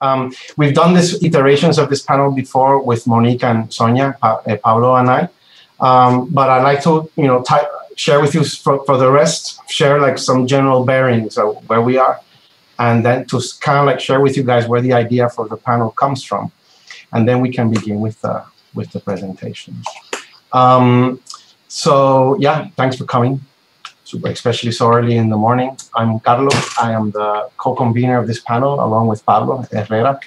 Um, we've done this iterations of this panel before with Monique and Sonia, pa uh, Pablo and I. Um, but I'd like to, you know, type, share with you for, for the rest, share like some general bearings of where we are, and then to kind of like share with you guys where the idea for the panel comes from, and then we can begin with the with the presentations. Um, so yeah, thanks for coming, super, especially so early in the morning. I'm Carlos. I am the co-convener of this panel along with Pablo Herrera.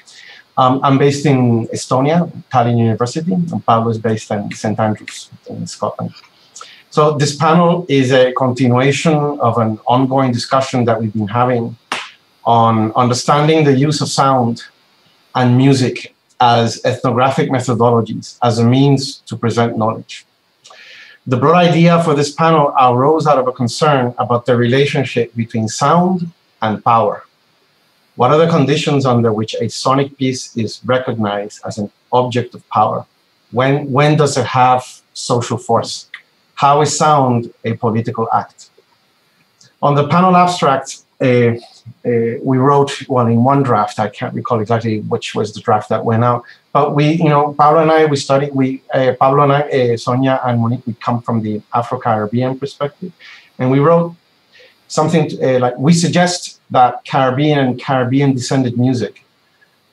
Um, I'm based in Estonia, Tallinn University, and Pablo is based in St. Andrews in Scotland. So this panel is a continuation of an ongoing discussion that we've been having on understanding the use of sound and music as ethnographic methodologies, as a means to present knowledge. The broad idea for this panel arose out of a concern about the relationship between sound and power. What are the conditions under which a sonic piece is recognized as an object of power? When, when does it have social force? How is sound a political act? On the panel abstract, uh, uh, we wrote, well, in one draft, I can't recall exactly which was the draft that went out, but we, you know, Pablo and I, we studied, we, uh, Pablo and I, uh, Sonia and Monique, we come from the Afro-Caribbean perspective, and we wrote something to, uh, like, we suggest that Caribbean and Caribbean descended music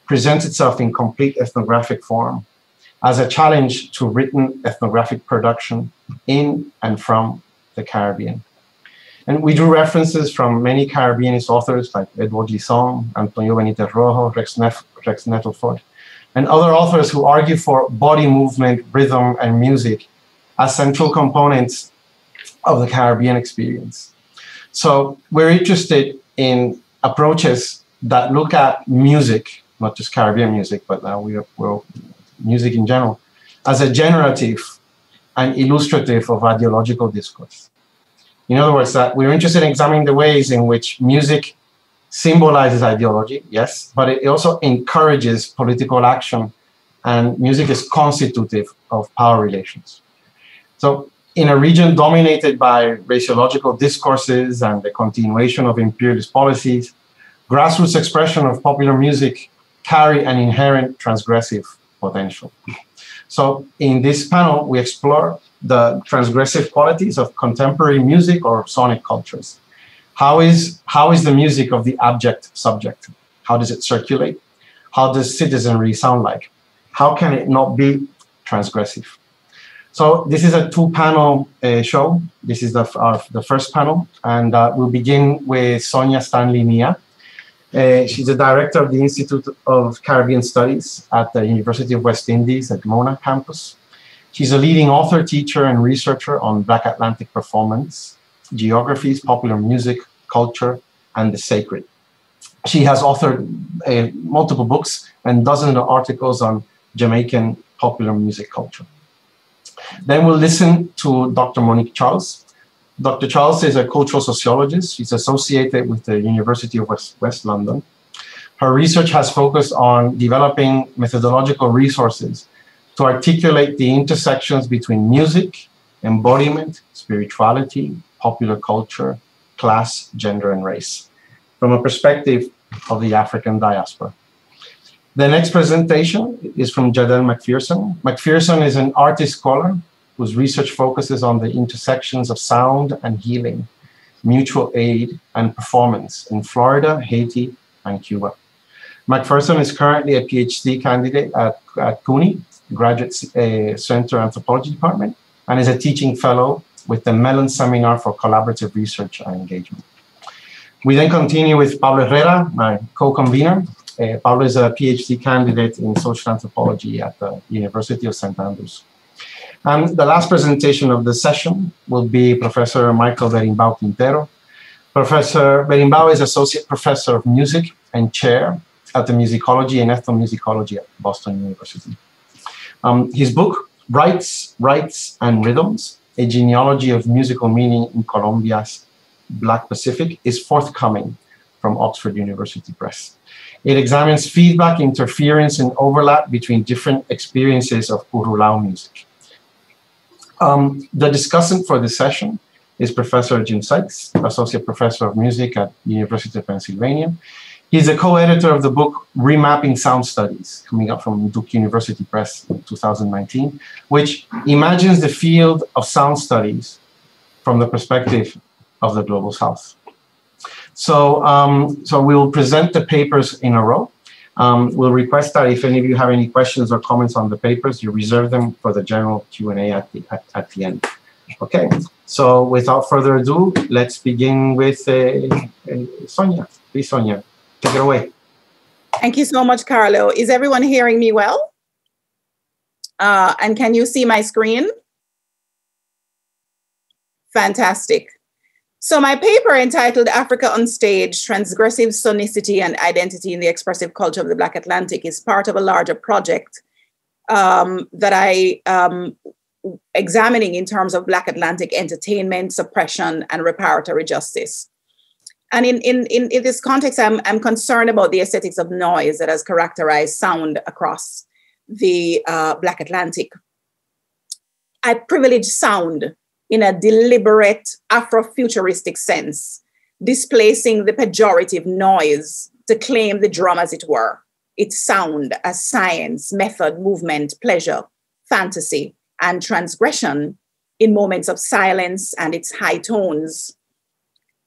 presents itself in complete ethnographic form as a challenge to written ethnographic production in and from the Caribbean. And we drew references from many Caribbeanist authors like Edward Glissant, Antonio Benitez Rojo, Rex, Nef Rex Nettleford, and other authors who argue for body movement, rhythm, and music as central components of the Caribbean experience. So we're interested in approaches that look at music, not just Caribbean music, but now we are, we're music in general, as a generative and illustrative of ideological discourse. In other words, that we're interested in examining the ways in which music symbolizes ideology, yes, but it also encourages political action, and music is constitutive of power relations. So in a region dominated by raciological discourses and the continuation of imperialist policies, grassroots expression of popular music carry an inherent transgressive potential. So in this panel, we explore the transgressive qualities of contemporary music or sonic cultures. How is, how is the music of the abject subject? How does it circulate? How does citizenry sound like? How can it not be transgressive? So this is a two-panel uh, show. This is the, our, the first panel, and uh, we'll begin with Sonia Stanley Niaah. Uh, she's the director of the Institute of Caribbean Studies at the University of West Indies at Mona campus. She's a leading author, teacher, and researcher on Black Atlantic performance, geographies, popular music, culture, and the sacred. She has authored uh, multiple books and dozens of articles on Jamaican popular music culture. Then we'll listen to Dr. Monique Charles. Dr. Charles is a cultural sociologist. She's associated with the University of West, West London. Her research has focused on developing methodological resources to articulate the intersections between music, embodiment, spirituality, popular culture, class, gender, and race from a perspective of the African diaspora. The next presentation is from Jadelle McPherson. McPherson is an artist scholar whose research focuses on the intersections of sound and healing, mutual aid and performance in Florida, Haiti, and Cuba. McPherson is currently a PhD candidate at, at CUNY, Graduate uh, Center Anthropology Department, and is a teaching fellow with the Mellon Seminar for Collaborative Research and Engagement. We then continue with Pablo Herrera, my co-convener, uh, Pablo is a PhD candidate in social anthropology at the University of St. Andrews. And the last presentation of the session will be Professor Michael Birenbaum Quintero. Professor Birenbaum is Associate Professor of Music and Chair at the Musicology and Ethnomusicology at Boston University. Um, his book, Rites, Rights and Rhythms, A Genealogy of Musical Meaning in Colombia's Black Pacific, is forthcoming from Oxford University Press. It examines feedback, interference, and overlap between different experiences of currulao music. Um, the discussant for this session is Professor Jim Sykes, Associate Professor of Music at University of Pennsylvania. He's a co-editor of the book Remapping Sound Studies, coming up from Duke University Press in 2019, which imagines the field of sound studies from the perspective of the Global South. So, um, so we'll present the papers in a row. Um, we'll request that if any of you have any questions or comments on the papers, you reserve them for the general Q&A at the, at, at the end. Okay, so without further ado, let's begin with uh, uh, Sonia. Please, Sonia, take it away. Thank you so much, Carlo. Is everyone hearing me well? Uh, and can you see my screen? Fantastic. So, my paper entitled Africa on Stage Transgressive Sonicity and Identity in the Expressive Culture of the Black Atlantic is part of a larger project um, that I um, examining in terms of Black Atlantic entertainment, suppression, and reparatory justice. And in, in, in, in this context, I'm, I'm concerned about the aesthetics of noise that has characterized sound across the uh, Black Atlantic. I privilege sound in a deliberate Afrofuturistic sense, displacing the pejorative noise to claim the drum, as it were, its sound as science, method, movement, pleasure, fantasy, and transgression in moments of silence and its high tones.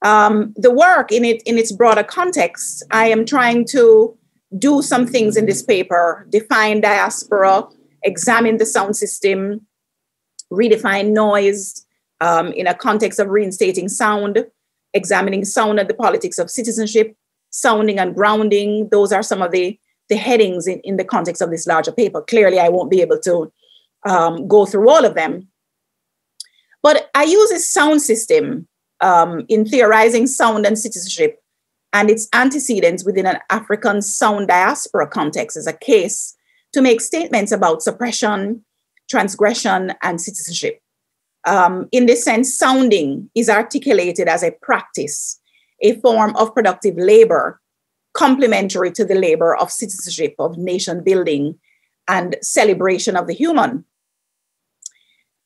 Um, the work in it in its broader context, I am trying to do some things in this paper, define diaspora, examine the sound system, redefine noise, um, in a context of reinstating sound, examining sound and the politics of citizenship, sounding and grounding. Those are some of the, the headings in, in the context of this larger paper. Clearly, I won't be able to um, go through all of them. But I use a sound system um, in theorizing sound and citizenship and its antecedents within an African sound diaspora context as a case to make statements about suppression, transgression, and citizenship um, in this sense, sounding is articulated as a practice, a form of productive labor, complementary to the labor of citizenship, of nation building, and celebration of the human.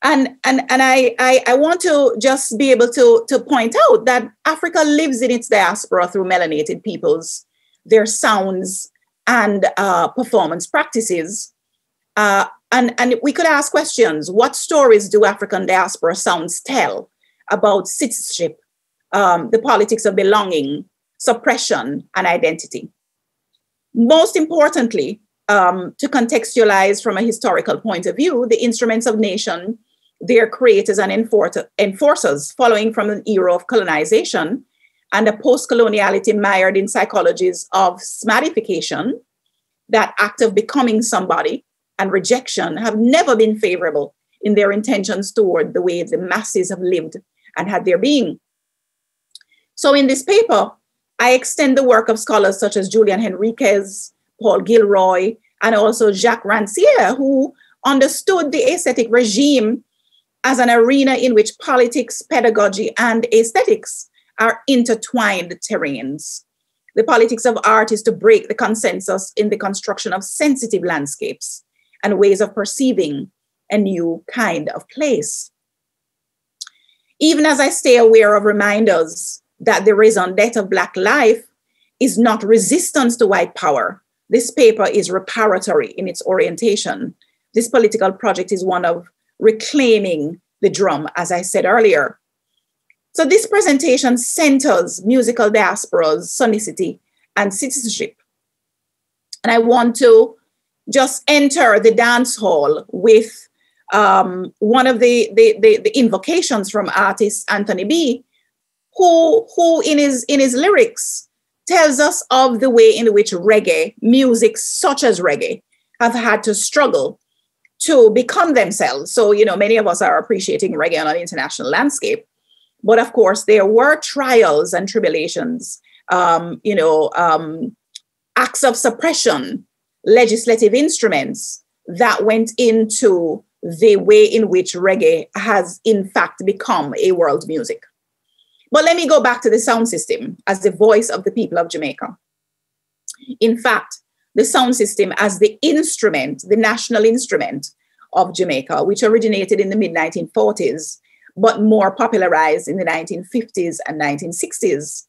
And, and, and I, I, I want to just be able to, to point out that Africa lives in its diaspora through melanated peoples, their sounds and uh, performance practices. Uh, and, and we could ask questions what stories do African diaspora sounds tell about citizenship, um, the politics of belonging, suppression, and identity? Most importantly, um, to contextualize from a historical point of view, the instruments of nation, their creators and enforcers, following from an era of colonization and a post coloniality mired in psychologies of smaddification, that act of becoming somebody, and rejection have never been favorable in their intentions toward the way the masses have lived and had their being. So, in this paper, I extend the work of scholars such as Julian Henriques, Paul Gilroy, and also Jacques Rancière, who understood the aesthetic regime as an arena in which politics, pedagogy, and aesthetics are intertwined terrains. The politics of art is to break the consensus in the construction of sensitive landscapes and ways of perceiving a new kind of place. Even as I stay aware of reminders that the raison d'etre of Black life is not resistance to white power, this paper is reparatory in its orientation. This political project is one of reclaiming the drum, as I said earlier. So, this presentation centers musical diasporas, sonicity, and citizenship. And I want to just enter the dance hall with um, one of the, the, the, the, invocations from artist Anthony B, who, who in, his, in his lyrics tells us of the way in which reggae, music such as reggae, have had to struggle to become themselves. So, you know, many of us are appreciating reggae on an international landscape. But of course, there were trials and tribulations, um, you know, um, acts of suppression legislative instruments that went into the way in which reggae has, in fact, become a world music. But let me go back to the sound system as the voice of the people of Jamaica. In fact, the sound system as the instrument, the national instrument of Jamaica, which originated in the mid 1940s, but more popularized in the 1950s and 1960s,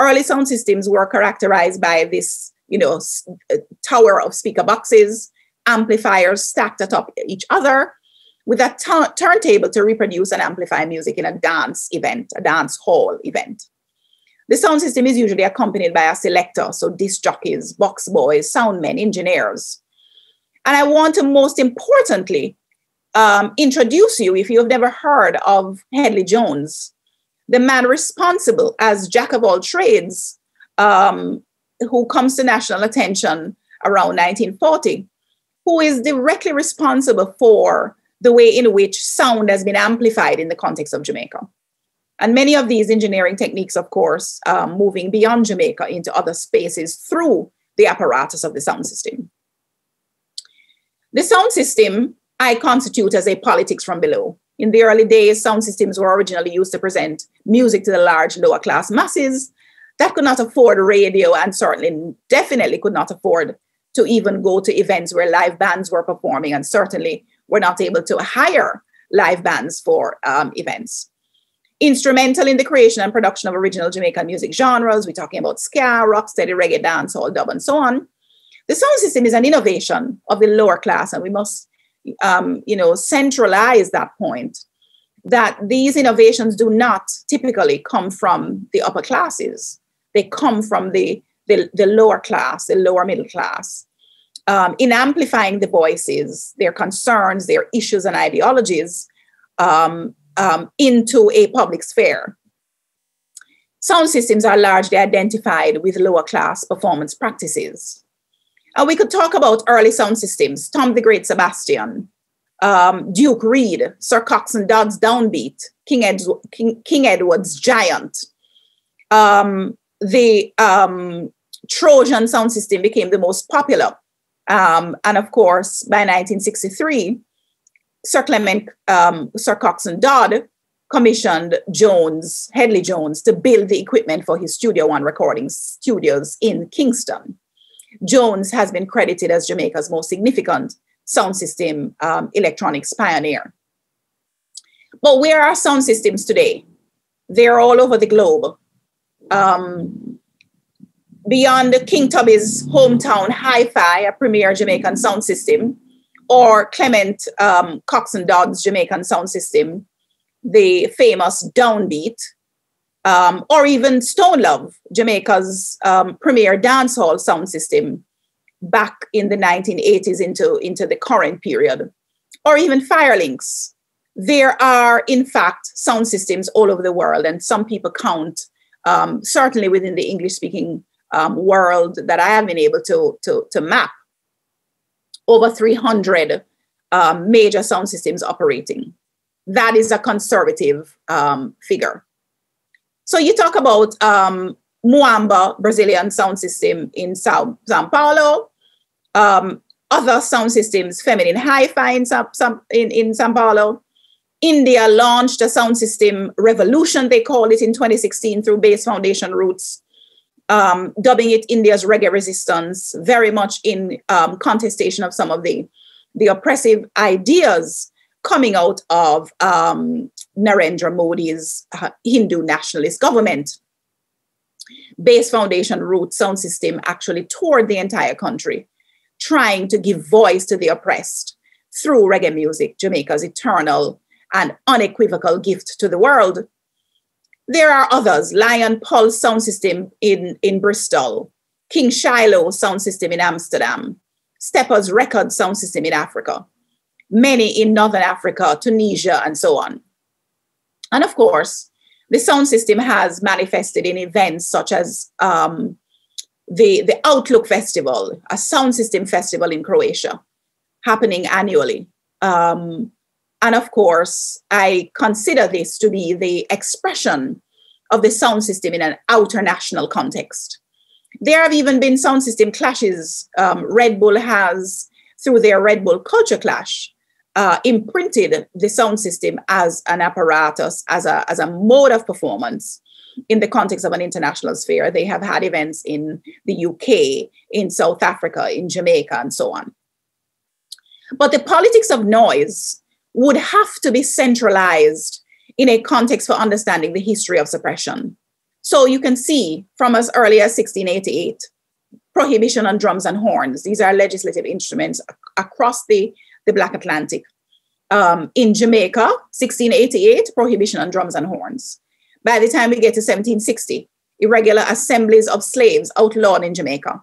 Early sound systems were characterized by this, you know, uh, tower of speaker boxes, amplifiers stacked atop each other, with a t- turntable to reproduce and amplify music in a dance event, a dance hall event. The sound system is usually accompanied by a selector, so disc jockeys, box boys, soundmen, engineers. And I want to most importantly um, introduce you, if you've never heard of Hedley Jones, the man responsible as jack of all trades, um, who comes to national attention around 1940, who is directly responsible for the way in which sound has been amplified in the context of Jamaica. And many of these engineering techniques, of course, um, moving beyond Jamaica into other spaces through the apparatus of the sound system. The sound system I constitute as a politics from below. In the early days, sound systems were originally used to present music to the large lower class masses that could not afford radio and certainly definitely could not afford to even go to events where live bands were performing and certainly were not able to hire live bands for um, events. Instrumental in the creation and production of original Jamaican music genres, we're talking about ska, rocksteady, reggae, dancehall, dub, and so on. The sound system is an innovation of the lower class, and we must um, you know, centralize that point that these innovations do not typically come from the upper classes. They come from the, the, the lower class, the lower middle class. Um, in amplifying the voices, their concerns, their issues, and ideologies um, um, into a public sphere. Sound systems are largely identified with lower class performance practices. And we could talk about early sound systems, Tom the Great Sebastian, um, Duke Reid, Sir Coxsone Dodd's Downbeat, King, Ed- King, King Edward's Giant. Um, the um, Trojan sound system became the most popular. Um, and of course, by 1963, Sir Clement, um, Sir Coxsone Dodd commissioned Jones, Hedley Jones, to build the equipment for his Studio One recording studios in Kingston. Jones has been credited as Jamaica's most significant sound system um, electronics pioneer. But where are sound systems today? They're all over the globe. Um, beyond King Tubby's hometown Hi-Fi, a premier Jamaican sound system, or Clement um, and Dodd's Jamaican sound system, the famous Downbeat, um, or even Stone Love, Jamaica's um, premier dancehall sound system back in the 1980s into, into the current period, or even Firelinks. There are, in fact, sound systems all over the world, and some people count, um, certainly within the English speaking um, world that I have been able to, to, to map, over 300 um, major sound systems operating. That is a conservative um, figure. So you talk about um, Muamba Brazilian sound system in Sao, Sao Paulo, um, other sound systems, feminine hi-fi in, in, in Sao Paulo. India launched a sound system revolution, they call it, in 2016 through Bass Foundation Roots, um, dubbing it India's reggae resistance, very much in um, contestation of some of the, the oppressive ideas coming out of um, Narendra Modi's uh, Hindu nationalist government. Bass Foundation Root Sound System actually toured the entire country, trying to give voice to the oppressed through reggae music, Jamaica's eternal and unequivocal gift to the world. There are others Lion Pulse Sound System in, in Bristol, King Shiloh Sound System in Amsterdam, Steppers Record Sound System in Africa, many in Northern Africa, Tunisia, and so on. And of course, the sound system has manifested in events such as um, the, the Outlook Festival, a sound system festival in Croatia, happening annually. Um, and of course, I consider this to be the expression of the sound system in an outer national context. There have even been sound system clashes. Um, Red Bull has, through their Red Bull Culture Clash, uh, imprinted the sound system as an apparatus, as a, as a mode of performance in the context of an international sphere. They have had events in the UK, in South Africa, in Jamaica, and so on. But the politics of noise would have to be centralized in a context for understanding the history of suppression. So you can see from as early as 1688, prohibition on drums and horns. These are legislative instruments across the, the Black Atlantic. Um, in Jamaica, 1688, prohibition on drums and horns. By the time we get to 1760, irregular assemblies of slaves outlawed in Jamaica.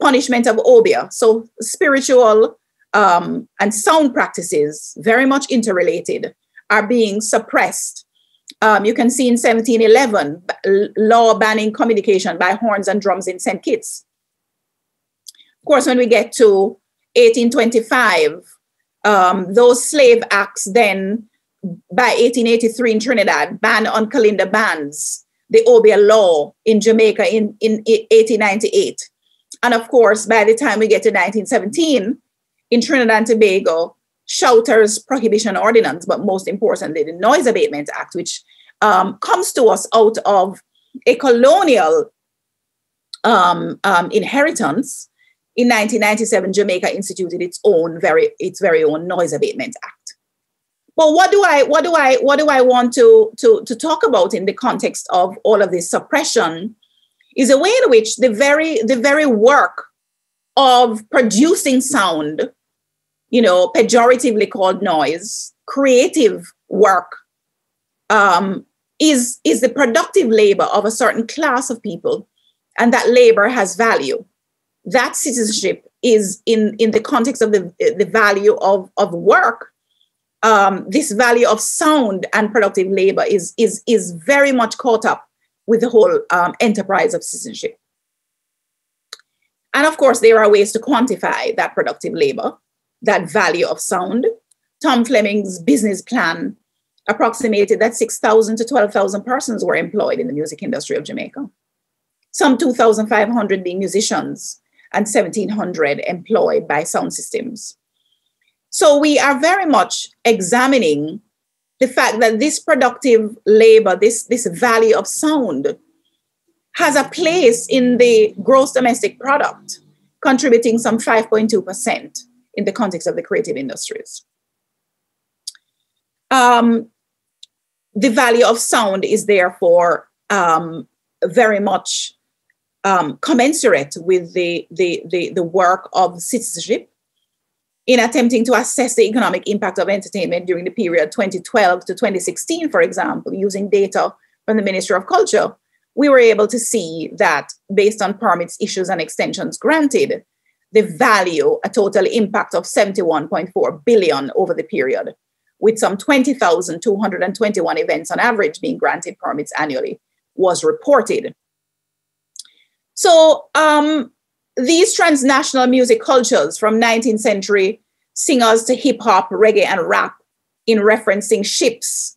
Punishment of obeah, so spiritual um, and sound practices, very much interrelated, are being suppressed. Um, you can see in 1711, law banning communication by horns and drums in St. Kitts. Of course, when we get to 1825, um, those slave acts then, by 1883 in Trinidad, ban on kalinda bands, the obeah law in Jamaica in, in 1898. And of course, by the time we get to 1917, in Trinidad and Tobago, Shouter's Prohibition Ordinance, but most importantly, the Noise Abatement Act, which um, comes to us out of a colonial um, um, inheritance. In 1997, Jamaica instituted its own very its very own Noise Abatement Act. But what do I what do I what do I want to to to talk about in the context of all of this suppression is a way in which the very the very work of producing sound you know, pejoratively called noise, creative work um, is, is the productive labor of a certain class of people, and that labor has value. That citizenship is in, in the context of the, the value of, of work. Um, this value of sound and productive labor is, is, is very much caught up with the whole um, enterprise of citizenship. And of course, there are ways to quantify that productive labor that value of sound. Tom Fleming's business plan approximated that 6,000 to 12,000 persons were employed in the music industry of Jamaica. Some 2,500 being musicians and 1,700 employed by sound systems. So we are very much examining the fact that this productive labor, this, this value of sound, has a place in the gross domestic product, contributing some 5.2% in the context of the creative industries. Um, the value of sound is therefore um, very much um, commensurate with the, the, the, the work of citizenship in attempting to assess the economic impact of entertainment during the period 2012 to 2016, for example, using data from the Ministry of Culture, we were able to see that based on permits, issues, and extensions granted, the value, a total impact of 71.4 billion over the period, with some 20,221 events on average being granted permits annually, was reported. So um, these transnational music cultures from 19th century singers to hip hop, reggae, and rap in referencing ships,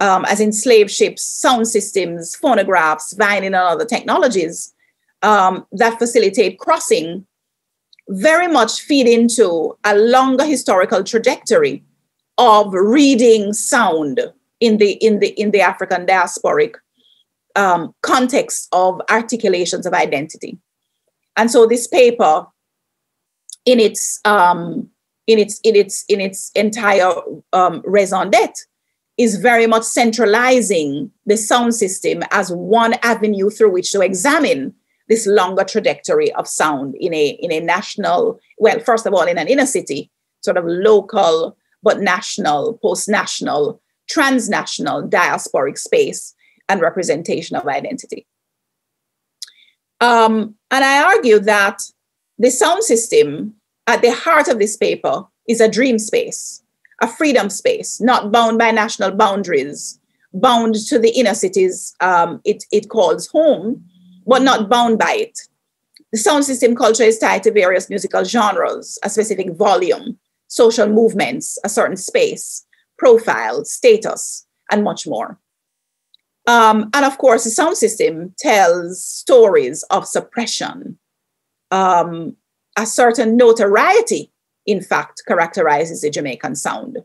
um, as in slave ships, sound systems, phonographs, vinyl, and other technologies um, that facilitate crossing very much feed into a longer historical trajectory of reading sound in the in the in the African diasporic um, context of articulations of identity. And so this paper, in its um, in its in its in its entire um, raison d'etre, is very much centralizing the sound system as one avenue through which to examine this longer trajectory of sound in a in a national well first of all in an inner city sort of local but national post-national transnational diasporic space and representation of identity. Um, and i argue that the sound system at the heart of this paper is a dream space a freedom space not bound by national boundaries bound to the inner cities um, it, it calls home but not bound by it. The sound system culture is tied to various musical genres, a specific volume, social movements, a certain space, profile, status, and much more. Um, and of course, the sound system tells stories of suppression. Um, a certain notoriety, in fact, characterizes the Jamaican sound.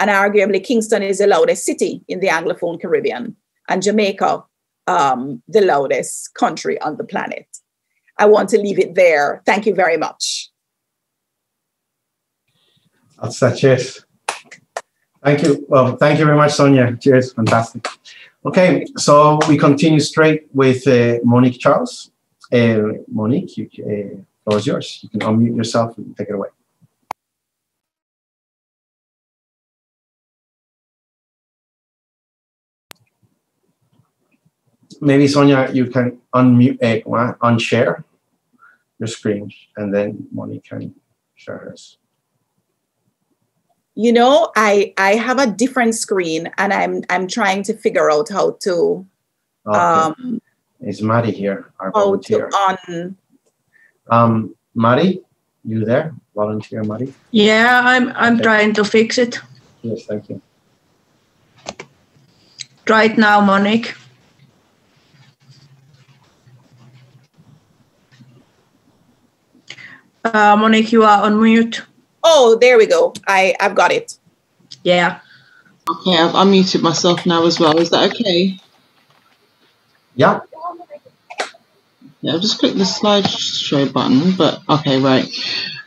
And arguably, Kingston is the loudest city in the Anglophone Caribbean, and Jamaica um, the loudest country on the planet. I want to leave it there. Thank you very much. That's that. Cheers. Thank you. Well, thank you very much, Sonia. Cheers. Fantastic. Okay, so we continue straight with uh, Monique Charles. Uh, Monique, you, uh, floor is yours. You can unmute yourself and take it away. Maybe Sonia, you can unmute, uh, unshare your screen, and then Monique can share hers you know i i have a different screen and i'm i'm trying to figure out how to okay. um is Maddie here our how volunteer. to on um Maddie you there volunteer Maddie yeah i'm i'm okay. trying to fix it yes thank you right now monique uh, monique you are on mute Oh, there we go. I I've got it. Yeah. Okay, I've unmuted myself now as well. Is that okay? Yeah. Yeah, I'll just click the slideshow button, but okay, right.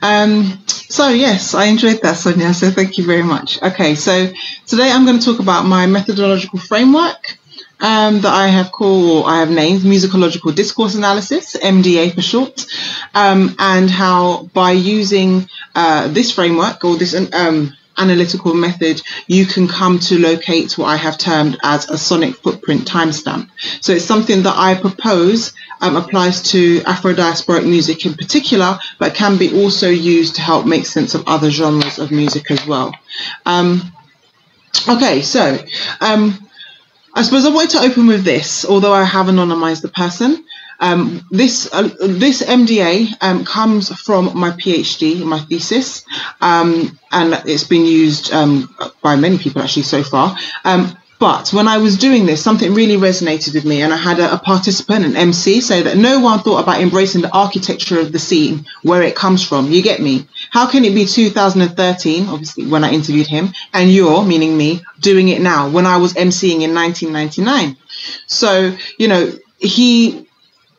Um, so yes, I enjoyed that, Sonia. So thank you very much. Okay, so today I'm going to talk about my methodological framework um, that I have called, I have named Musicological Discourse Analysis, MDA for short, um, and how by using uh, this framework or this um, analytical method, you can come to locate what I have termed as a sonic footprint timestamp. So it's something that I propose um, applies to Afro-diasporic music in particular, but can be also used to help make sense of other genres of music as well. Um, okay, so um, I suppose I wanted to open with this, although I have anonymized the person. Um, this uh, this MDA um, comes from my PhD, my thesis, um, and it's been used um, by many people actually so far. Um, but when I was doing this, something really resonated with me, and I had a, a, participant, an MC, say that no one thought about embracing the architecture of the scene, where it comes from. You get me? How can it be 2013, obviously, when I interviewed him, and you're, meaning me, doing it now, when I was MCing in 1999? So, you know, he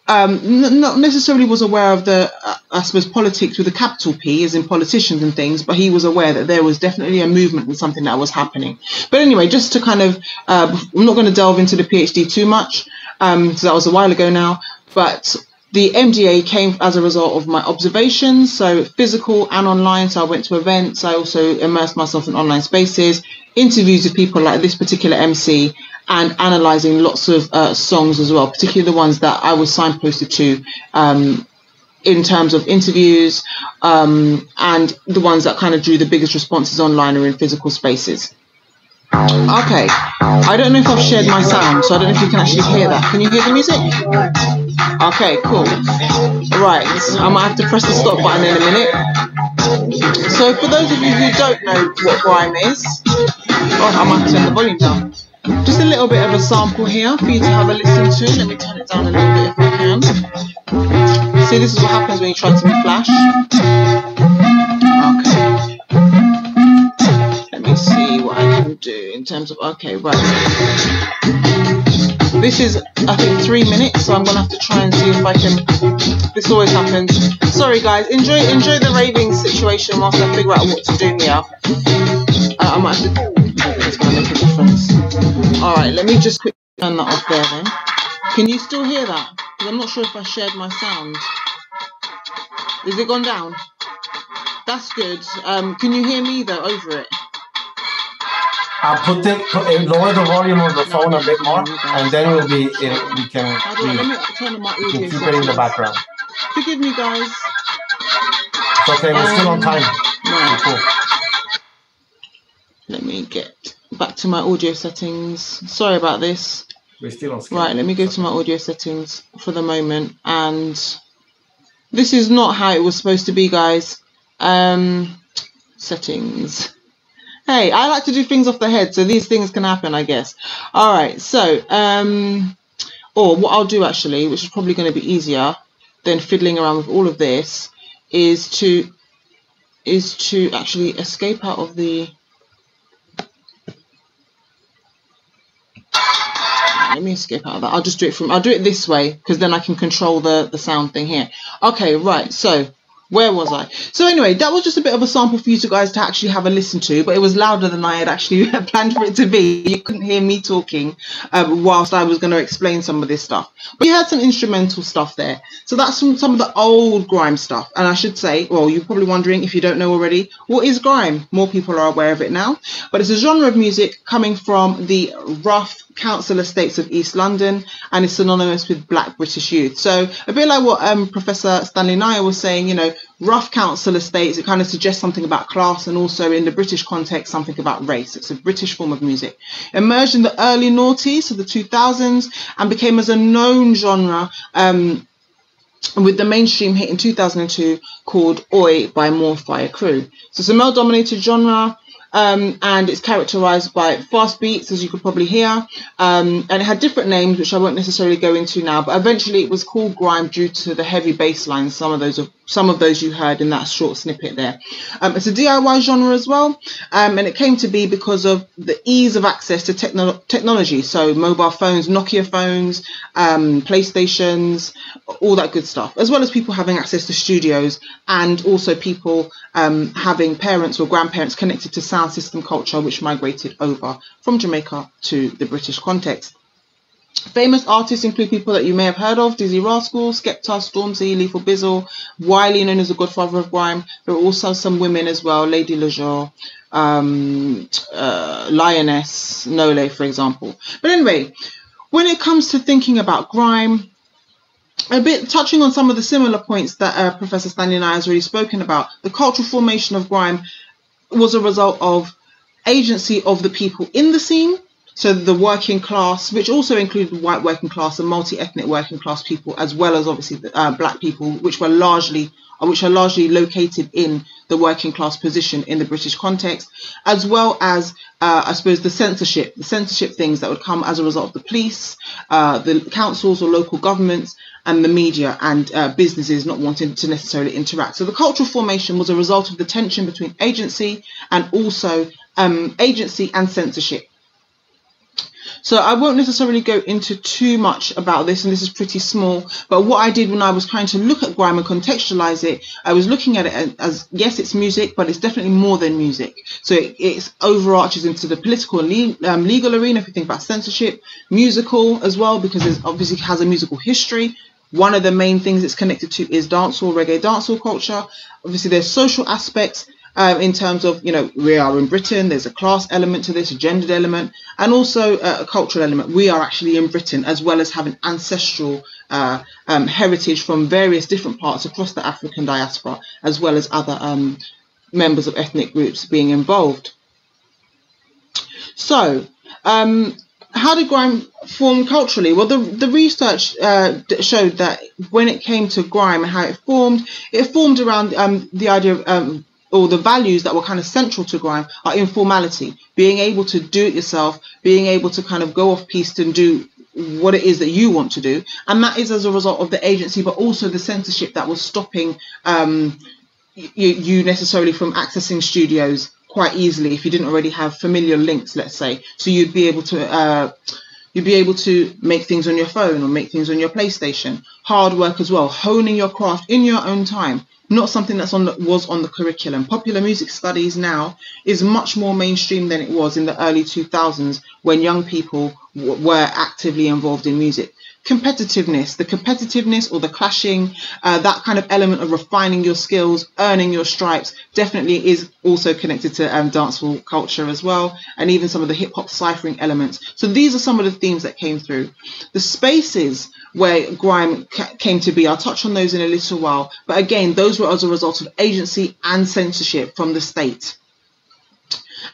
um, n- not necessarily was aware of the, uh, I suppose, politics with a capital P, as in politicians and things, but he was aware that there was definitely a movement and something that was happening. But anyway, just to kind of, uh, I'm not going to delve into the PhD too much, um, that was a while ago now, but the MDA came as a result of my observations, so physical and online. So I went to events. I also immersed myself in online spaces, interviews with people like this particular MC, and analyzing lots of uh, songs as well, particularly the ones that I was signposted to um, in terms of interviews um, and the ones that kind of drew the biggest responses online or in physical spaces. Okay, I don't know if I've shared my sound, so I don't know if you can actually hear that. Can you hear the music? Okay, cool. Right, I might have to press the stop button in a minute. So for those of you who don't know what grime is, oh, I might turn the volume down. Just a little bit of a sample here for you to have a listen to. Let me turn it down a little bit if I can. See, this is what happens when you try to be flash. Okay. Let me see what I can do in terms of, okay, right. This is, I think, three minutes, so I'm gonna have to try and see if I can. This always happens. Sorry, guys. Enjoy, enjoy the raving situation whilst I figure out what to do here. Uh, I might have to. It's gonna make a difference. All right, let me just quickly turn that off there then. Can you still hear that? Because I'm not sure if I shared my sound. Is it gone down? That's good. Um, can you hear me though over it? I'll put it, put it, lower the volume of the phone a bit more, and then we'll be, it, we can be, let me turn on my audio keep it in the background. Forgive me, guys. It's okay, we're still on um, time. Cool. Let me get back to my audio settings. Sorry about this. We're still on schedule. Right, let me go to my audio settings for the moment. And this is not how it was supposed to be, guys. Um, settings. Hey, I like to do things off the head, so these things can happen, I guess. All right, so, um, or what I'll do actually, which is probably going to be easier than fiddling around with all of this, is to is to actually escape out of the let me escape out of that. I'll just do it from, I'll do it this way because then I can control the, the sound thing here. Okay, right. So where was I? So anyway, that was just a bit of a sample for you two guys to actually have a listen to, but it was louder than I had actually planned for it to be. You couldn't hear me talking um, whilst I was going to explain some of this stuff. But you had some instrumental stuff there. So that's some of the old grime stuff. And I should say, well, you're probably wondering if you don't know already, what is grime? More people are aware of it now. But it's a genre of music coming from the rough council estates of East London and is synonymous with black British youth. So a bit like what um, Professor Stanley Niaah was saying, you know, rough council estates, it kind of suggests something about class and also in the British context, something about race. It's a British form of music. Emerged in the early noughties, so the 2000s, and became as a known genre um, with the mainstream hit in 2002 called Oi by More Fire Crew. So it's a male dominated genre um, and it's characterized by fast beats, as you could probably hear. Um, and it had different names, which I won't necessarily go into now. But eventually, it was called grime due to the heavy bass lines. Some of those, some of those you heard in that short snippet there. Um, it's a DIY genre as well, um, and it came to be because of the ease of access to techno- technology. So mobile phones, Nokia phones, um, PlayStations, all that good stuff, as well as people having access to studios and also people um, having parents or grandparents connected to sound sound system culture which migrated over from Jamaica to the British context. Famous artists include people that you may have heard of, Dizzee Rascal, Skepta, Stormzy, Lethal Bizzle, Wiley, known as the godfather of grime. There are also some women as well, Lady Leshurr, um, uh, Lioness, Nolay, for example. But anyway, when it comes to thinking about grime, a bit touching on some of the similar points that uh, Professor Stanley and I has already spoken about, the cultural formation of grime was a result of agency of the people in the scene. So the working class, which also included white working class and multi-ethnic working class people, as well as obviously uh, black people, which were largely, which are largely located in the working class position in the British context, as well as uh, I suppose the censorship, the censorship things that would come as a result of the police, uh, the councils or local governments, and the media and uh, businesses not wanting to necessarily interact. So the cultural formation was a result of the tension between agency and also um, agency and censorship. So I won't necessarily go into too much about this, and this is pretty small. But what I did when I was trying to look at grime and contextualize it, I was looking at it as, yes, it's music, but it's definitely more than music. So it it's overarches into the political and um, legal arena. If you think about censorship, musical as well, because it obviously has a musical history. One of the main things it's connected to is dancehall, reggae dancehall culture. Obviously, there's social aspects um, in terms of, you know, we are in Britain, there's a class element to this, a gendered element, and also a cultural element. We are actually in Britain, as well as having ancestral uh, um, heritage from various different parts across the African diaspora, as well as other um, members of ethnic groups being involved. So, um, how did grime form culturally? Well, the, the research uh, showed that when it came to grime and how it formed, it formed around um, the idea of, um, or the values that were kind of central to grime are informality, being able to do it yourself, being able to kind of go off piste and do what it is that you want to do. And that is as a result of the agency, but also the censorship that was stopping um, you, you necessarily from accessing studios quite easily if you didn't already have familiar links, let's say. So you'd be able to uh, you'd be able to make things on your phone or make things on your PlayStation. Hard work as well, honing your craft in your own time. Not something that's on the, was on the curriculum. Popular music studies now is much more mainstream than it was in the early 2000s when young people were actively involved in music competitiveness, the competitiveness or the clashing, uh, that kind of element of refining your skills, earning your stripes, definitely is also connected to um, dancehall culture as well, and even some of the hip hop ciphering elements. So these are some of the themes that came through. The spaces where grime ca- came to be, I'll touch on those in a little while, but again, those were as a result of agency and censorship from the state.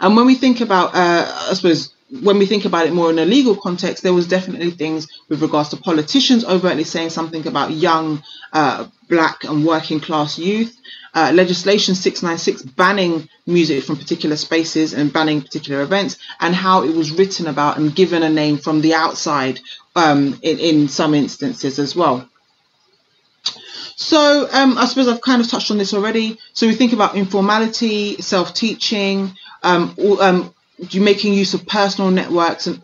And when we think about, uh, I suppose, when we think about it more in a legal context, there was definitely things with regards to politicians overtly saying something about young uh, black and working class youth. Uh, legislation 696 banning music from particular spaces and banning particular events, and how it was written about and given a name from the outside um, in, in some instances as well. So um, I suppose I've kind of touched on this already. So we think about informality, self-teaching, um, um, you making use of personal networks and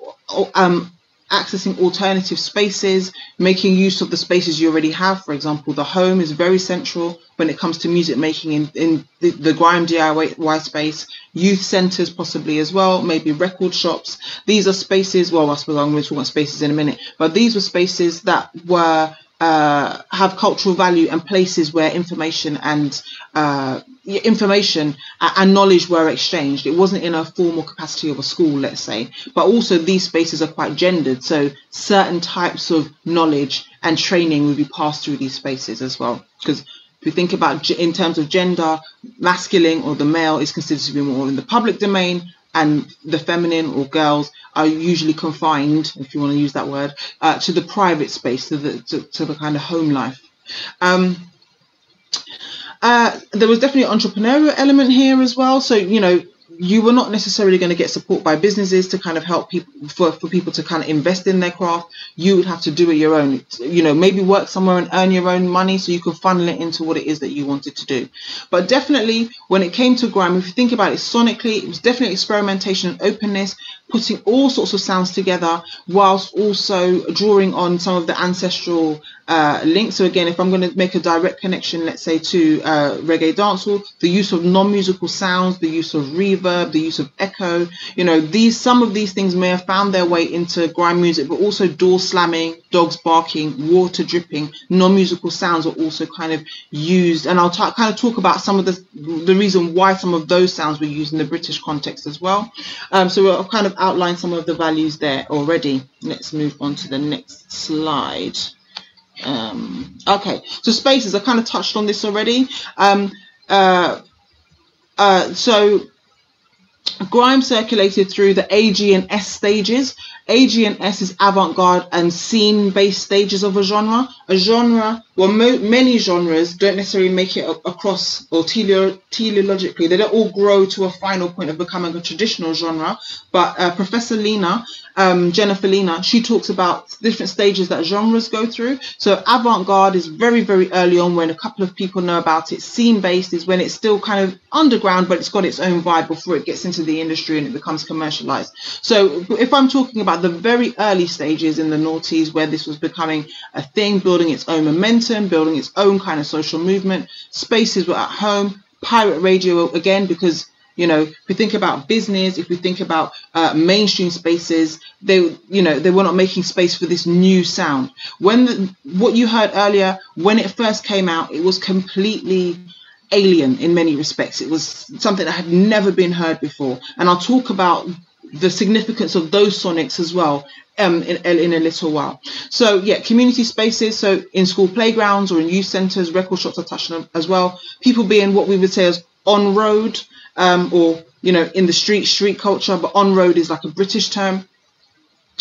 um, accessing alternative spaces, making use of the spaces you already have. For example, the home is very central when it comes to music making in, in the, the grime DIY space, youth centres possibly as well, maybe record shops. These are spaces, well, I suppose I'm going to talk about spaces in a minute, but these were spaces that were uh, have cultural value and places where information and uh, information and knowledge were exchanged. It wasn't in a formal capacity of a school, let's say, but also these spaces are quite gendered. So certain types of knowledge and training would be passed through these spaces as well. Because if you think about in terms of gender, masculine or the male is considered to be more in the public domain, and the feminine or girls are usually confined, if you want to use that word, uh, to the private space, to the to, to the kind of home life. Um, uh, there was definitely an entrepreneurial element here as well. So you know, you were not necessarily going to get support by businesses to kind of help people for, for people to kind of invest in their craft. You would have to do it your own you know maybe work somewhere and earn your own money so you could funnel it into what it is that you wanted to do. But definitely when it came to grime if you think about it sonically it was definitely experimentation and openness putting all sorts of sounds together whilst also drawing on some of the ancestral uh, links. So again, if I'm going to make a direct connection, let's say to uh, reggae dancehall, the use of non-musical sounds, the use of reverb, the use of echo, you know, these some of these things may have found their way into grime music, but also door slamming, dogs barking, water dripping, non-musical sounds are also kind of used. And I'll kind of talk about some of the the reason why some of those sounds were used in the British context as well. Um, so I've kind of outlined some of the values there already. Let's move on to the next slide. Um, okay, so spaces, I kind of touched on this already. Um, uh, uh, so grime circulated through the AG and S stages. AG and S is avant-garde and scene-based stages of a genre. A genre, well, mo- many genres don't necessarily make it a- across or tele- teleologically. They don't all grow to a final point of becoming a traditional genre. But uh, Professor Lena um, Jennifer Lena, she talks about different stages that genres go through. So avant-garde is very, very early on when a couple of people know about it. Scene-based is when it's still kind of underground, but it's got its own vibe before it gets into the industry and it becomes commercialized. So if I'm talking about the very early stages in the noughties where this was becoming a thing, building its own momentum, building its own kind of social movement, spaces were at home, pirate radio again, because you know, if we think about business, if we think about uh, mainstream spaces, they, you know, they were not making space for this new sound. When the, what you heard earlier, when it first came out, it was completely alien in many respects. It was something that had never been heard before, and I'll talk about the significance of those sonics as well um, in, in a little while. So yeah, community spaces. So in school playgrounds or in youth centres, record shops are touched on as well. People being what we would say as on road um, or you know in the street street culture but on road is like a british term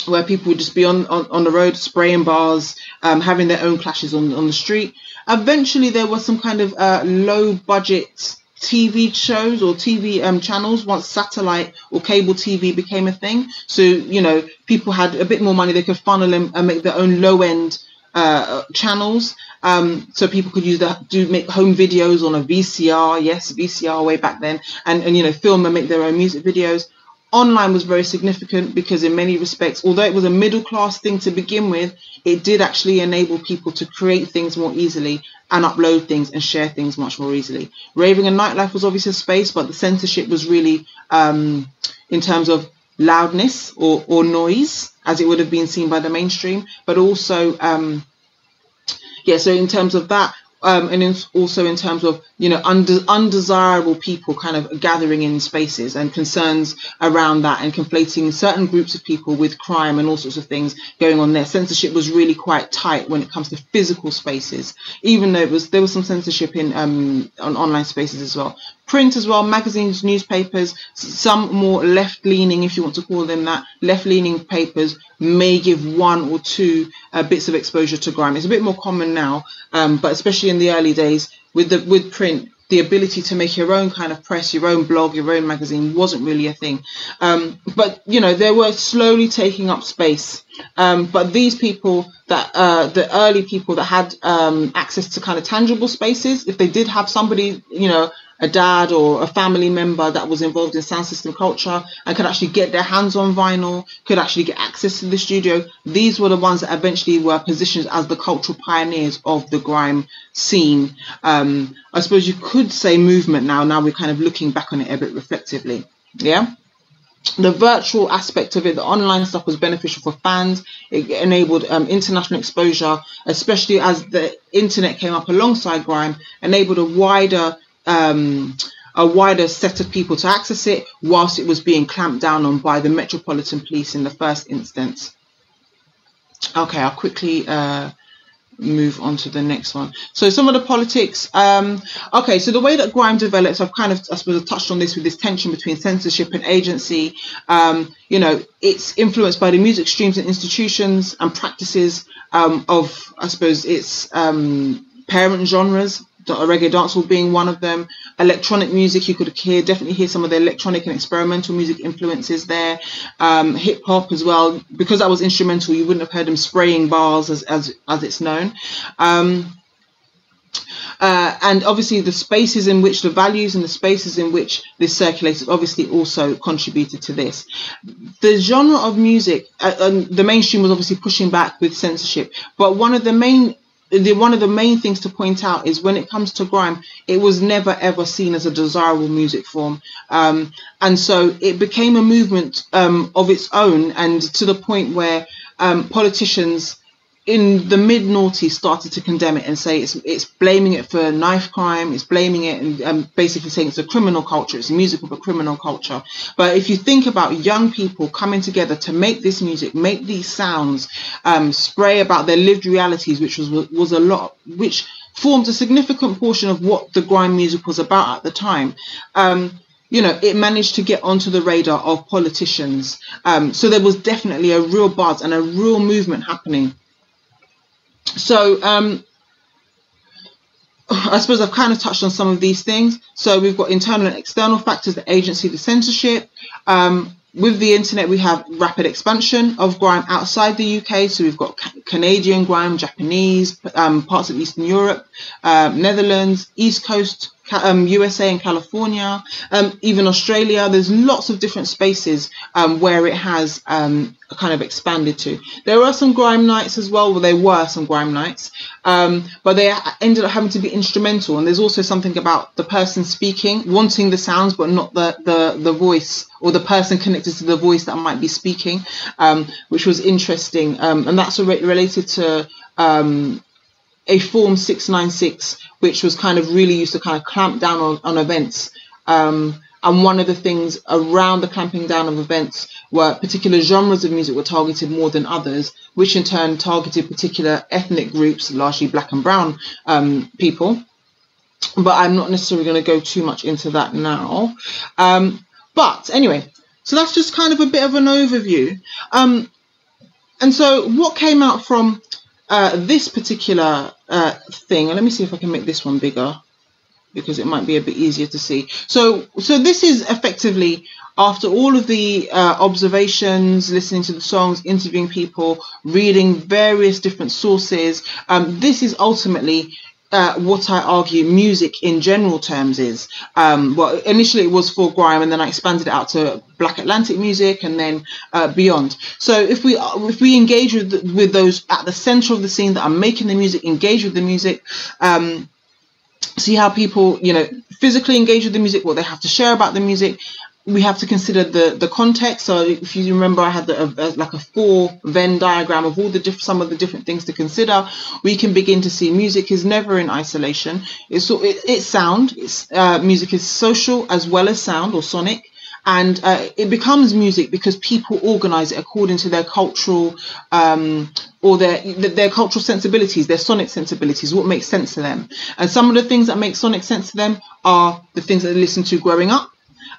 where people would just be on, on, on the road spraying bars um, having their own clashes on, on the street eventually there was some kind of uh, low budget TV shows or TV um, channels once satellite or cable TV became a thing. So, you know, people had a bit more money, they could funnel and make their own low end uh, channels. Um, so people could use that do make home videos on a VCR, yes, VCR way back then, and, and you know film and make their own music videos. Online was very significant because in many respects, although it was a middle class thing to begin with, it did actually enable people to create things more easily and upload things and share things much more easily. Raving and nightlife was obviously a space, but the censorship was really um, in terms of loudness or, or noise, as it would have been seen by the mainstream, but also, um, yeah, so in terms of that, um, and in, also in terms of you know unde- undesirable people kind of gathering in spaces and concerns around that and conflating certain groups of people with crime and all sorts of things going on there. Censorship was really quite tight when it comes to physical spaces even though it was there was some censorship in um, on online spaces as well print as well magazines newspapers some more left leaning if you want to call them that left leaning papers may give one or two uh, bits of exposure to grime. It's a bit more common now um, but especially in the early days with the with print the ability to make your own kind of press your own blog your own magazine wasn't really a thing. Um, but you know they were slowly taking up space Um, but these people that uh, the early people that had um, access to kind of tangible spaces, if they did have somebody, you know, a dad or a family member that was involved in sound system culture and could actually get their hands on vinyl, could actually get access to the studio, these were the ones that eventually were positioned as the cultural pioneers of the grime scene. Um, I suppose you could say movement now. Now we're kind of looking back on it a bit reflectively. Yeah the virtual aspect of it, the online stuff was beneficial for fans. It enabled um, international exposure, especially as the internet came up alongside grime, enabled a wider um, a wider set of people to access it, whilst it was being clamped down on by the Metropolitan Police in the first instance. Okay, I'll quickly uh, move on to the next one. So some of the politics. Um, okay, so the way that grime develops, I've kind of, I suppose, I've touched on this with this tension between censorship and agency. Um, you know, it's influenced by the music streams and institutions and practices um, of, I suppose, its um, parent genres reggae dancehall being one of them. Electronic music, you could hear definitely hear some of the electronic and experimental music influences there. Um, hip hop as well, because that was instrumental, you wouldn't have heard them spraying bars as as as it's known. Um, uh, and obviously the spaces in which the values and the spaces in which this circulated obviously also contributed to this. The genre of music, uh, the mainstream was obviously pushing back with censorship, but one of the main the, one of the main things to point out is when it comes to grime, it was never ever seen as a desirable music form, um, and so it became a movement um, of its own, and to the point where um, politicians in the mid noughties started to condemn it and say it's it's blaming it for knife crime, it's blaming it and um, basically saying it's a criminal culture, it's music of a criminal culture. But if you think about young people coming together to make this music, make these sounds, um, spray about their lived realities, which was was a lot, which formed a significant portion of what the grime music was about at the time. Um, you know, it managed to get onto the radar of politicians. Um, so there was definitely a real buzz and a real movement happening so um, I suppose I've kind of touched on some of these things. So we've got internal and external factors, the agency, the censorship. Um, with the internet, we have rapid expansion of grime outside the UK. So we've got Canadian grime, Japanese, um, parts of Eastern Europe, uh, Netherlands, East Coast um, USA and California, um, even Australia. There's lots of different spaces um, where it has um, kind of expanded to. There are some grime nights as well, well there were some grime nights, um, but they ended up having to be instrumental. And there's also something about the person speaking, wanting the sounds, but not the, the, the voice or the person connected to the voice that might be speaking, um, which was interesting. and that's related to a Form 696, which was kind of really used to kind of clamp down on, on events. Um, and one of the things around the clamping down of events were particular genres of music were targeted more than others, which in turn targeted particular ethnic groups, largely black and brown um, people. But I'm not necessarily going to go too much into that now. Um, but anyway, so that's just kind of a bit of an overview. Um, and so what came out from uh, this particular uh, thing, let me see if I can make this one bigger because it might be a bit easier to see. So, so this is effectively after all of the uh, observations, listening to the songs, interviewing people, reading various different sources. Um, this is ultimately uh, what I argue music in general terms is. Um, well, initially it was for grime, and then I expanded it out to Black Atlantic music, and then uh, beyond. So if we if we engage with with those at the center of the scene that are making the music, engage with the music. Um, see how people you know physically engage with the music what they have to share about the music we have to consider the the context. So if you remember, I had the, a, like a four Venn diagram of all the diff- some of the different things to consider. We can begin to see music is never in isolation. It's it, it's sound. It's uh, music is social as well as sound or sonic. And uh, it becomes music because people organize it according to their cultural um, or their their cultural sensibilities, their sonic sensibilities, what makes sense to them. And some of the things that make sonic sense to them are the things that they listen to growing up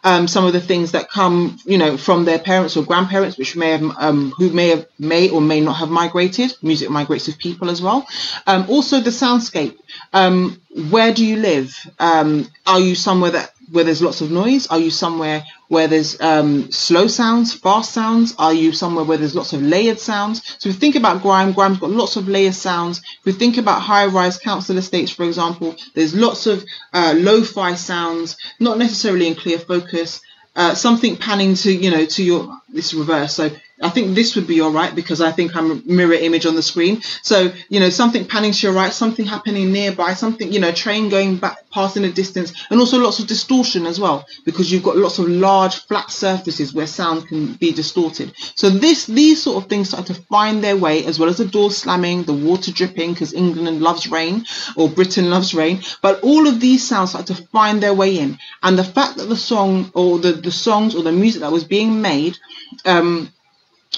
um, some of the things that come, you know, from their parents or grandparents, which may have, um, who may have, may or may not have migrated. Music migrates with people as well. Um, also, the soundscape. Um, where do you live? Um, are you somewhere that where there's lots of noise? Are you somewhere where there's um, slow sounds, fast sounds? Are you somewhere where there's lots of layered sounds? So we think about grime, grime's got lots of layered sounds. If we think about high-rise council estates, for example, there's lots of uh, lo-fi sounds, not necessarily in clear focus. Uh, something panning to you know to your this reverse so I think this would be all right because I think I'm a mirror image on the screen. So, you know, something panning to your right, something happening nearby, something, you know, train going back past in a distance, and also lots of distortion as well because you've got lots of large flat surfaces where sound can be distorted. So this, these sort of things start to find their way as well as the door slamming, the water dripping because England loves rain or Britain loves rain. But all of these sounds start to find their way in. And the fact that the song or the, the songs or the music that was being made, um,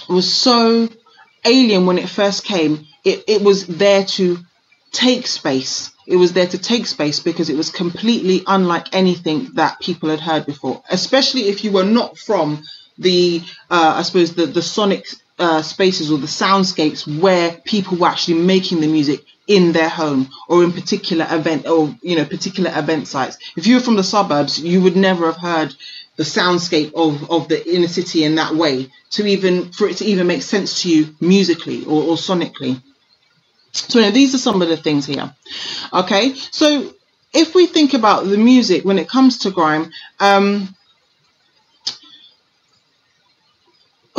was so alien when it first came. It, it was there to take space. It was there to take space because it was completely unlike anything that people had heard before, especially if you were not from the, uh, I suppose, the, the sonic uh, spaces or the soundscapes where people were actually making the music in their home or in particular event or you know particular event sites if you were from the suburbs you would never have heard the soundscape of, of the inner city in that way to even for it to even make sense to you musically or, or sonically. So you know, these are some of the things here. Okay, so if we think about the music when it comes to grime, um,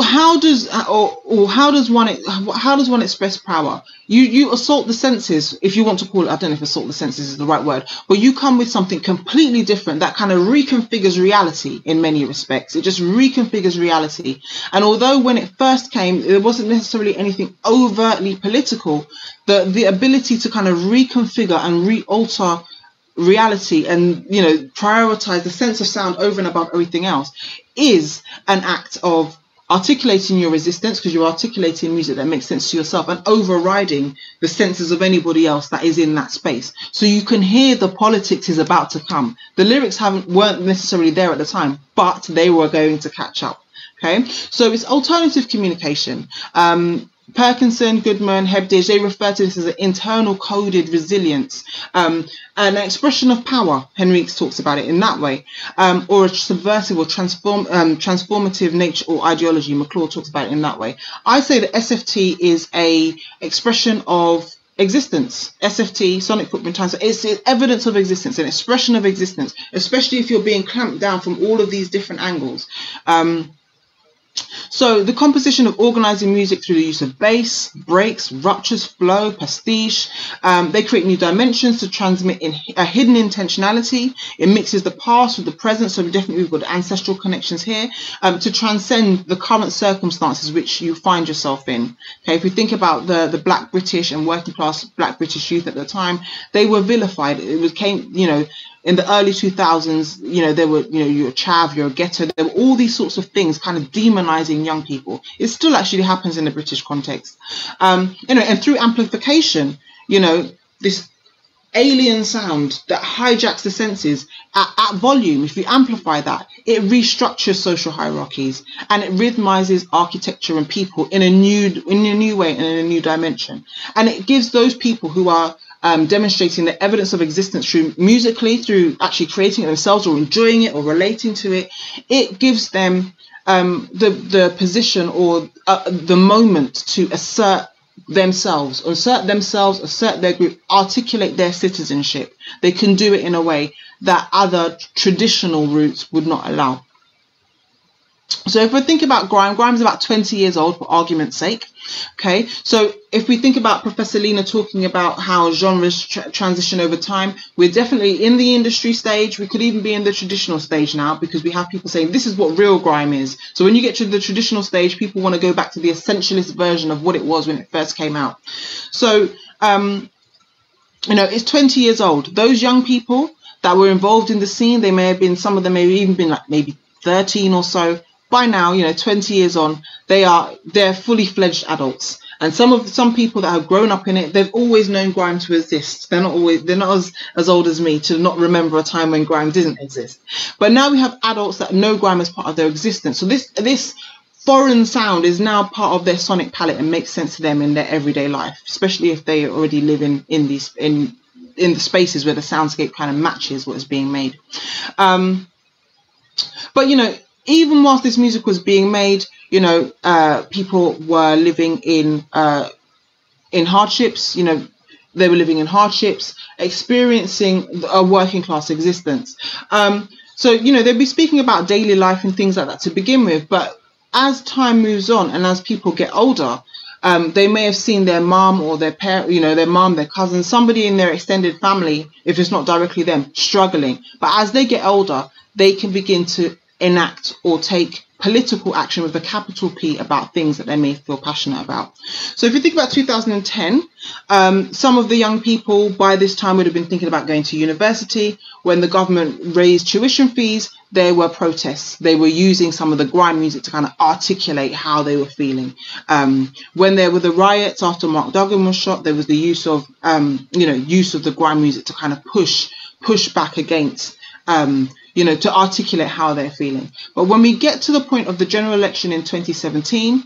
how does uh, or, or how does one how does one express power? You you assault the senses if you want to call it i don't know if assault the senses is the right word but you come with something completely different that kind of reconfigures reality in many respects. It just reconfigures reality. And although when it first came there wasn't necessarily anything overtly political the the ability to kind of reconfigure and re-alter reality and you know prioritize the sense of sound over and above everything else is an act of articulating your resistance because you're articulating music that makes sense to yourself and overriding the senses of anybody else that is in that space. So you can hear the politics is about to come. The lyrics haven't weren't necessarily there at the time but they were going to catch up. Okay? So it's alternative communication. Um, Parkinson, Goodman, Hebdige, they refer to this as an internal coded resilience, um, an expression of power. Henriques talks about it in that way, um, or a subversive or transform, um, transformative nature or ideology. McClure talks about it in that way. I say that SFT is a expression of existence. SFT, sonic footprint time, so it's, it's evidence of existence, an expression of existence, especially if you're being clamped down from all of these different angles. Um, so the composition of organizing music through the use of bass, breaks, ruptures, flow, pastiche, um, they create new dimensions to transmit in a hidden intentionality. It mixes the past with the present, so definitely we've got ancestral connections here um, to transcend the current circumstances which you find yourself in. Okay, if we think about the the Black British and working class Black British youth at the time, they were vilified. It became, you know, in the early 2000s, you know, there were, you know, you're a chav, you're a ghetto, there were all these sorts of things kind of demonizing young people. It still actually happens in the British context. Um, you know, and through amplification, you know, this alien sound that hijacks the senses at, at volume, if you amplify that, it restructures social hierarchies and it rhythmizes architecture and people in a new, in a new way and in a new dimension. And it gives those people who are um, demonstrating the evidence of existence through musically, through actually creating it themselves or enjoying it or relating to it, it gives them um, the the position or uh, the moment to assert themselves, assert themselves, assert their group, articulate their citizenship. They can do it in a way that other traditional routes would not allow. So if we think about grime, grime is about 20 years old for argument's sake. Okay, so if we think about Professor Lena talking about how genres tra transition over time, we're definitely in the industry stage. We could even be in the traditional stage now because we have people saying this is what real grime is. So when you get to the traditional stage, people want to go back to the essentialist version of what it was when it first came out. So, um, you know, it's 20 years old. Those young people that were involved in the scene, they may have been, some of them may have even been like maybe 13 or so by now, you know, 20 years on, they are they're fully fledged adults. And some of some people that have grown up in it, they've always known grime to exist. They're not always they're not as, as old as me to not remember a time when grime didn't exist. But now we have adults that know grime as part of their existence. So this this foreign sound is now part of their sonic palette and makes sense to them in their everyday life, especially if they already live in in these in in the spaces where the soundscape kind of matches what is being made. Um, but you know, even whilst this music was being made, you know, uh, people were living in uh, in hardships. You know, they were living in hardships, experiencing a working class existence. Um, so you know, they'd be speaking about daily life and things like that to begin with. But as time moves on and as people get older, um, they may have seen their mom or their parent, you know, their mom, their cousin, somebody in their extended family, if it's not directly them, struggling. But as they get older, they can begin to enact or take political action with a capital P about things that they may feel passionate about. So if you think about 2010, um, some of the young people by this time would have been thinking about going to university. When the government raised tuition fees, there were protests. They were using some of the grime music to kind of articulate how they were feeling. Um, when there were the riots after Mark Duggan was shot, there was the use of, um, you know, use of the grime music to kind of push push back against um, you know, to articulate how they're feeling. But when we get to the point of the general election in 2017,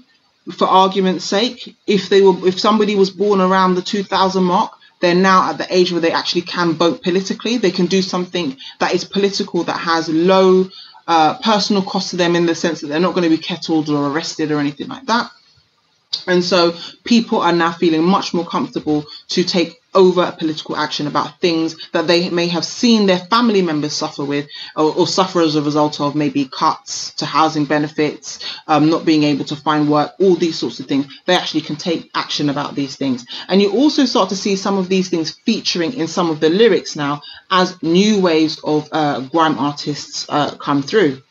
for argument's sake, if they were, if somebody was born around the 2000 mark, they're now at the age where they actually can vote politically. They can do something that is political that has low uh, personal cost to them in the sense that they're not going to be kettled or arrested or anything like that. And so people are now feeling much more comfortable to take over political action about things that they may have seen their family members suffer with or, or suffer as a result of maybe cuts to housing benefits, um, not being able to find work, all these sorts of things. They actually can take action about these things. And you also start to see some of these things featuring in some of the lyrics now as new waves of uh, grime artists uh, come through.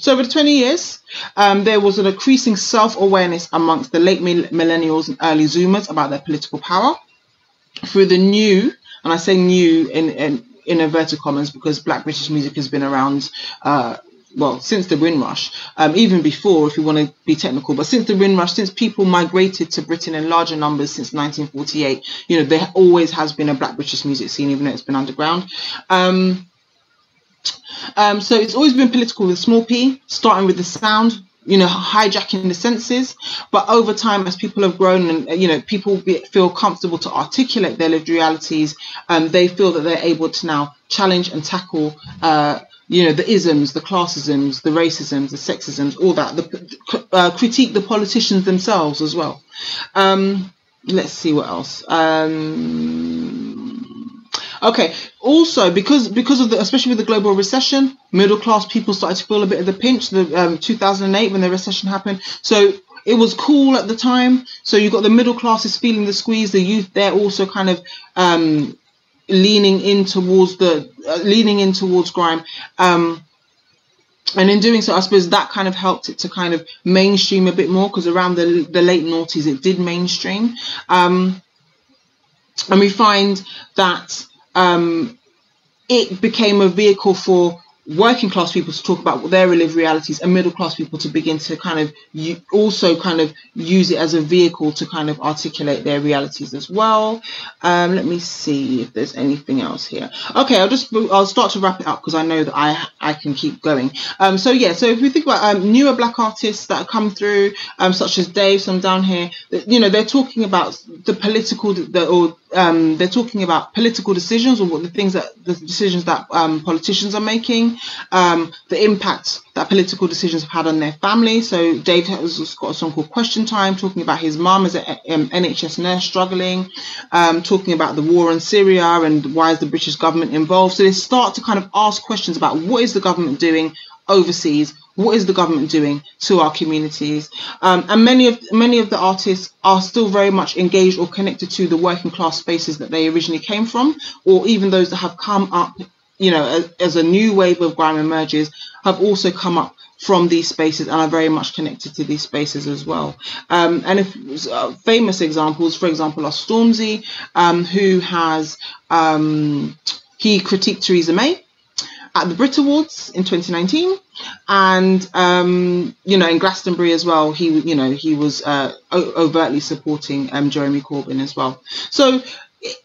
So over the 20 years, um, there was an increasing self-awareness amongst the late millennials and early Zoomers about their political power through the new, and I say new in, in, in inverted commas because Black British music has been around, uh, well, since the Windrush, um, even before, if you want to be technical, but since the Windrush, since people migrated to Britain in larger numbers since 1948, you know, there always has been a Black British music scene, even though it's been underground. Um, um, so it's always been political with small p, starting with the sound, you know, hijacking the senses. But over time, as people have grown and, you know, people be, feel comfortable to articulate their lived realities, um, they feel that they're able to now challenge and tackle, uh, you know, the isms, the classisms, the racisms, the sexisms, all that, the, uh, critique the politicians themselves as well. Um, let's see what else. Um, Okay. Also, because because of the especially with the global recession, middle class people started to feel a bit of the pinch. The um, 2008 when the recession happened, so it was cool at the time. So you got the middle classes feeling the squeeze. The youth they're also kind of um, leaning in towards the uh, leaning in towards grime. Um, and in doing so, I suppose that kind of helped it to kind of mainstream a bit more because around the the late noughties it did mainstream. Um, and we find that um, it became a vehicle for working class people to talk about their lived realities and middle class people to begin to kind of also kind of use it as a vehicle to kind of articulate their realities as well. Um, let me see if there's anything else here. Okay i'll just i'll start to wrap it up because i know that i i can keep going. Um, so yeah so if we think about um, newer black artists that come through um, such as dave some down here you know they're talking about the political the, or um, they're talking about political decisions or what the things that the decisions that um, politicians are making, um, the impact that political decisions have had on their family. So Dave has got a song called Question Time, talking about his mum as an um, NHS nurse struggling, um, talking about the war in Syria and why is the British government involved. So they start to kind of ask questions about what is the government doing overseas what is the government doing to our communities um, and many of many of the artists are still very much engaged or connected to the working class spaces that they originally came from or even those that have come up you know as, as a new wave of grime emerges have also come up from these spaces and are very much connected to these spaces as well. Um, and if uh, famous examples, for example, are Stormzy, um, who has um, he critiqued Theresa May at the Brit Awards in 2019, and um, you know in Glastonbury as well. He you know he was uh, overtly supporting um, Jeremy Corbyn as well. So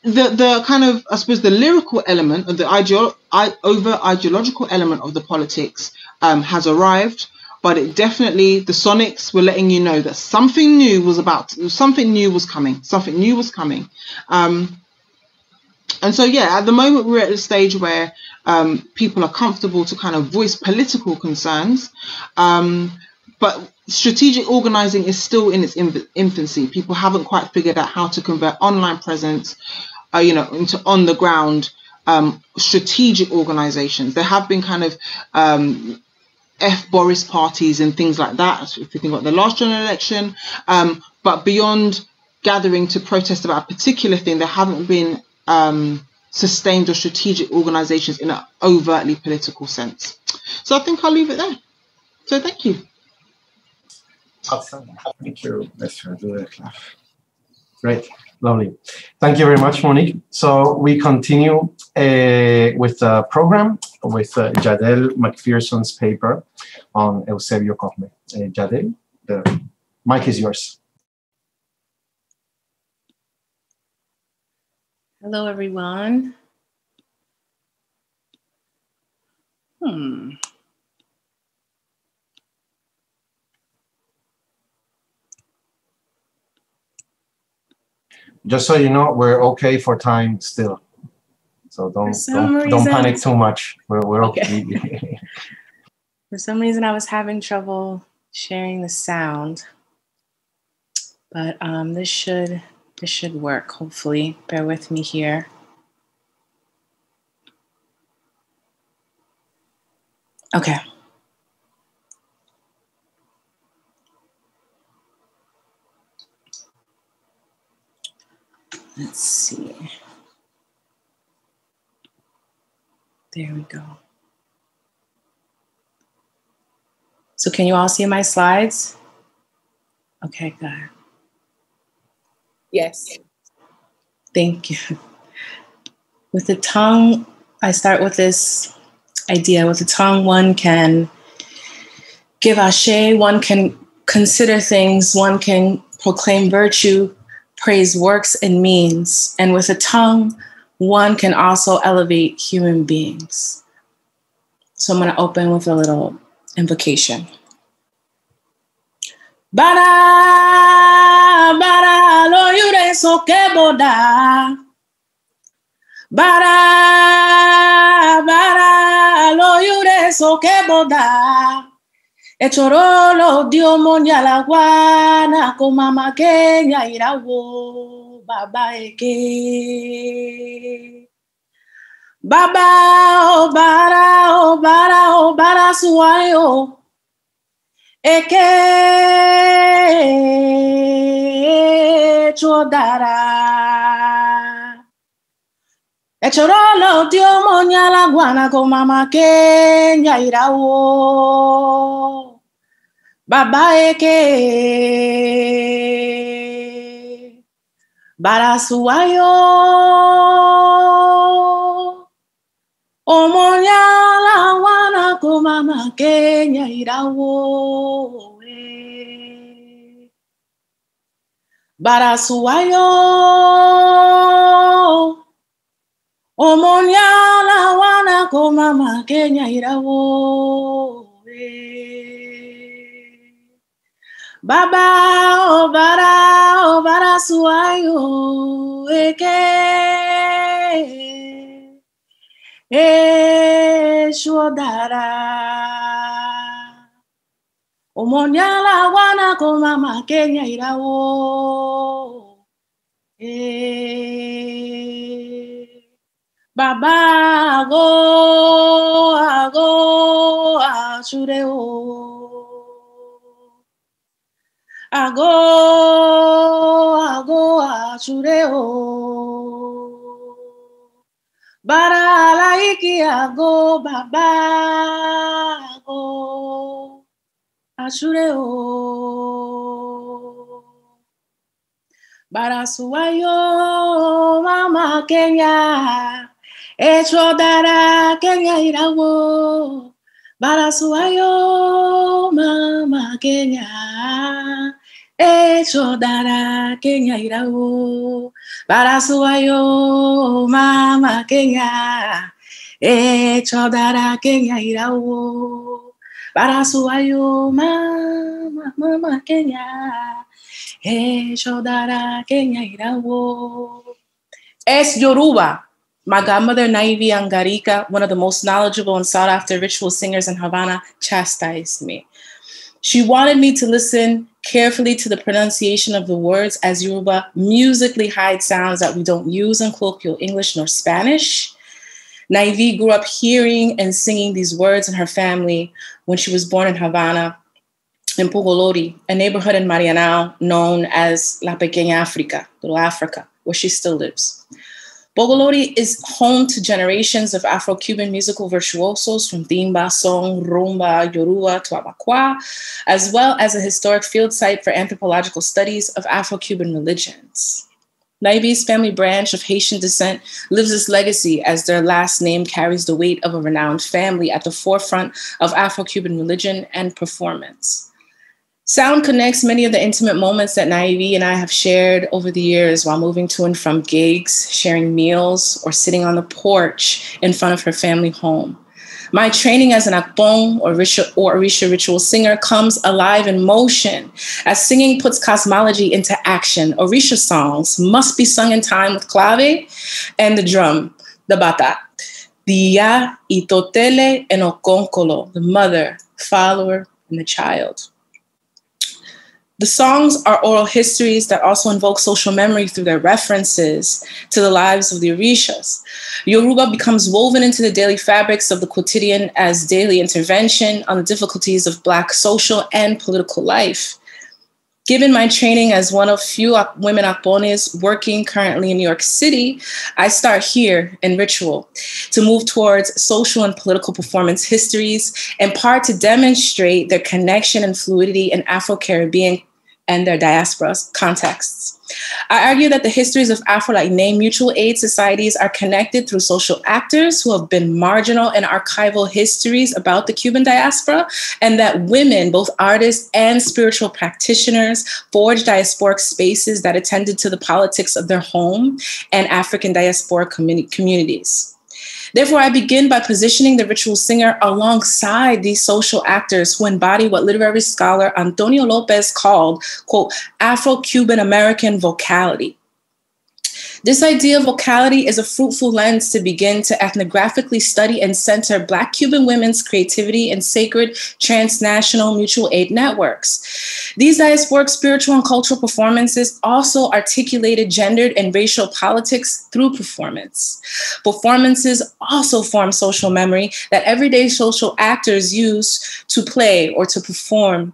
the the kind of I suppose the lyrical element of the ideo- I, over ideological element of the politics um, has arrived. But it definitely, the Sonics were letting you know that something new was about, something new was coming, something new was coming. Um, and so yeah, at the moment we're at a stage where um, people are comfortable to kind of voice political concerns, um, but strategic organizing is still in its infancy. People haven't quite figured out how to convert online presence, uh, you know, into on the ground um, strategic organizations. There have been kind of um, F Boris parties and things like that. If you think about the last general election, um, but beyond gathering to protest about a particular thing, there haven't been um, sustained or strategic organizations in an overtly political sense. So I think I'll leave it there. So thank you. Awesome. Thank you, Mr. Dudekla. Great. Lovely. Thank you very much, Monique. So we continue uh, with the program with uh, Jadel McPherson's paper on Eusebia Cosme. Uh, Jadel, the mic is yours. Hello, everyone. Hmm. just so you know, we're okay for time still. So don't don't, reason, don't panic too much. We're we're okay. okay. for some reason, I was having trouble sharing the sound, but um, this should this should work. Hopefully, bear with me here. Okay. Let's see. There we go. So can you all see my slides? Okay, good. Yes. Thank you. With the tongue, I start with this idea. With the tongue, one can give ashe, one can consider things, one can proclaim virtue, praise works and means, and with a tongue, one can also elevate human beings. So I'm going to open with a little invocation. Bara, bara, lo yure so boda. Bara, bara, lo yure so boda. Echorolo dio monya la guana con mama kenya irawo baba eke. Baba o bara o bara o bara suayo. Eke chodara. Echorolo dio monya la guana con mama kenya irawo. Baba eke barasuayo omonyala wana komama kenya irawoe eh. barasuwayo omonyala wana komama kenya irawoe eh. baba oh, obara obarasuwayo oh, eke eh, eshodara omonyala wana komama Kenya irawo e. Baba ago ago ashureo Ago, ago, achureo. Bara laiki ago, baba, ago, achureo. Bara suayo, mama Kenya, hecho dará Kenya irawo. Bara suayo, mama Kenya. Hecho dará Kenya irao para suayo mama Kenya hecho dará Kenya irao para suayo mama mama Kenya hecho dará Kenya irao es Yoruba My godmother, Naivi Angarica, one of the most knowledgeable and sought after ritual singers in Havana, chastised me. She wanted me to listen carefully to the pronunciation of the words as Yoruba musically hide sounds that we don't use in colloquial English nor Spanish. Naivi grew up hearing and singing these words in her family when she was born in Havana, in Pogolotti, a neighborhood in Marianao known as La Pequeña Africa, Little Africa, where she still lives. Pogolotti is home to generations of Afro Cuban musical virtuosos from timba, song, rumba, yoruba to abakwa, as well as a historic field site for anthropological studies of Afro Cuban religions. Naivi's family branch of Haitian descent lives this legacy as their last name carries the weight of a renowned family at the forefront of Afro Cuban religion and performance. Sound connects many of the intimate moments that Naivi and I have shared over the years while moving to and from gigs, sharing meals, or sitting on the porch in front of her family home. My training as an akpong or Orisha, or ritual singer comes alive in motion as singing puts cosmology into action. Orisha songs must be sung in time with clave and the drum, the bata. Dia, itotele, and okonkolo, the mother, follower, and the child. The songs are oral histories that also invoke social memory through their references to the lives of the Orishas. Yoruba becomes woven into the daily fabrics of the quotidian as daily intervention on the difficulties of Black social and political life. Given my training as one of few women akpones working currently in New York City, I start here in Ritual to move towards social and political performance histories, in part to demonstrate their connection and fluidity in Afro Caribbean and their diaspora contexts. I argue that the histories of Afro Latin mutual aid societies are connected through social actors who have been marginal in archival histories about the Cuban diaspora, and that women, both artists and spiritual practitioners, forged diasporic spaces that attended to the politics of their home and African diaspora communities. Therefore, I begin by positioning the ritual singer alongside these social actors who embody what literary scholar Antonio Lopez called, quote, Afro Cuban American vocality. This idea of vocality is a fruitful lens to begin to ethnographically study and center Black Cuban women's creativity in sacred transnational mutual aid networks. These diasporic spiritual and cultural performances also articulated gendered and racial politics through performance. Performances also form social memory that everyday social actors use to play or to perform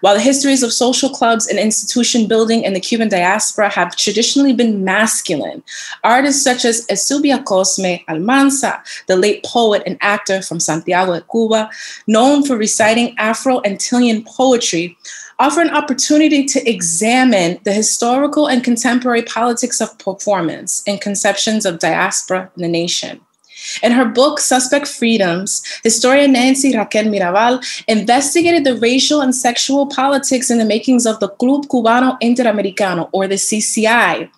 while the histories of social clubs and institution building in the Cuban diaspora have traditionally been masculine, artists such as Eusebia Cosme Almanza, the late poet and actor from Santiago de Cuba, known for reciting Afro Antillean poetry, offer an opportunity to examine the historical and contemporary politics of performance and conceptions of diaspora in the nation. In her book, Suspect Freedoms, historian Nancy Raquel Mirabal investigated the racial and sexual politics in the makings of the Club Cubano Interamericano, or the CCI,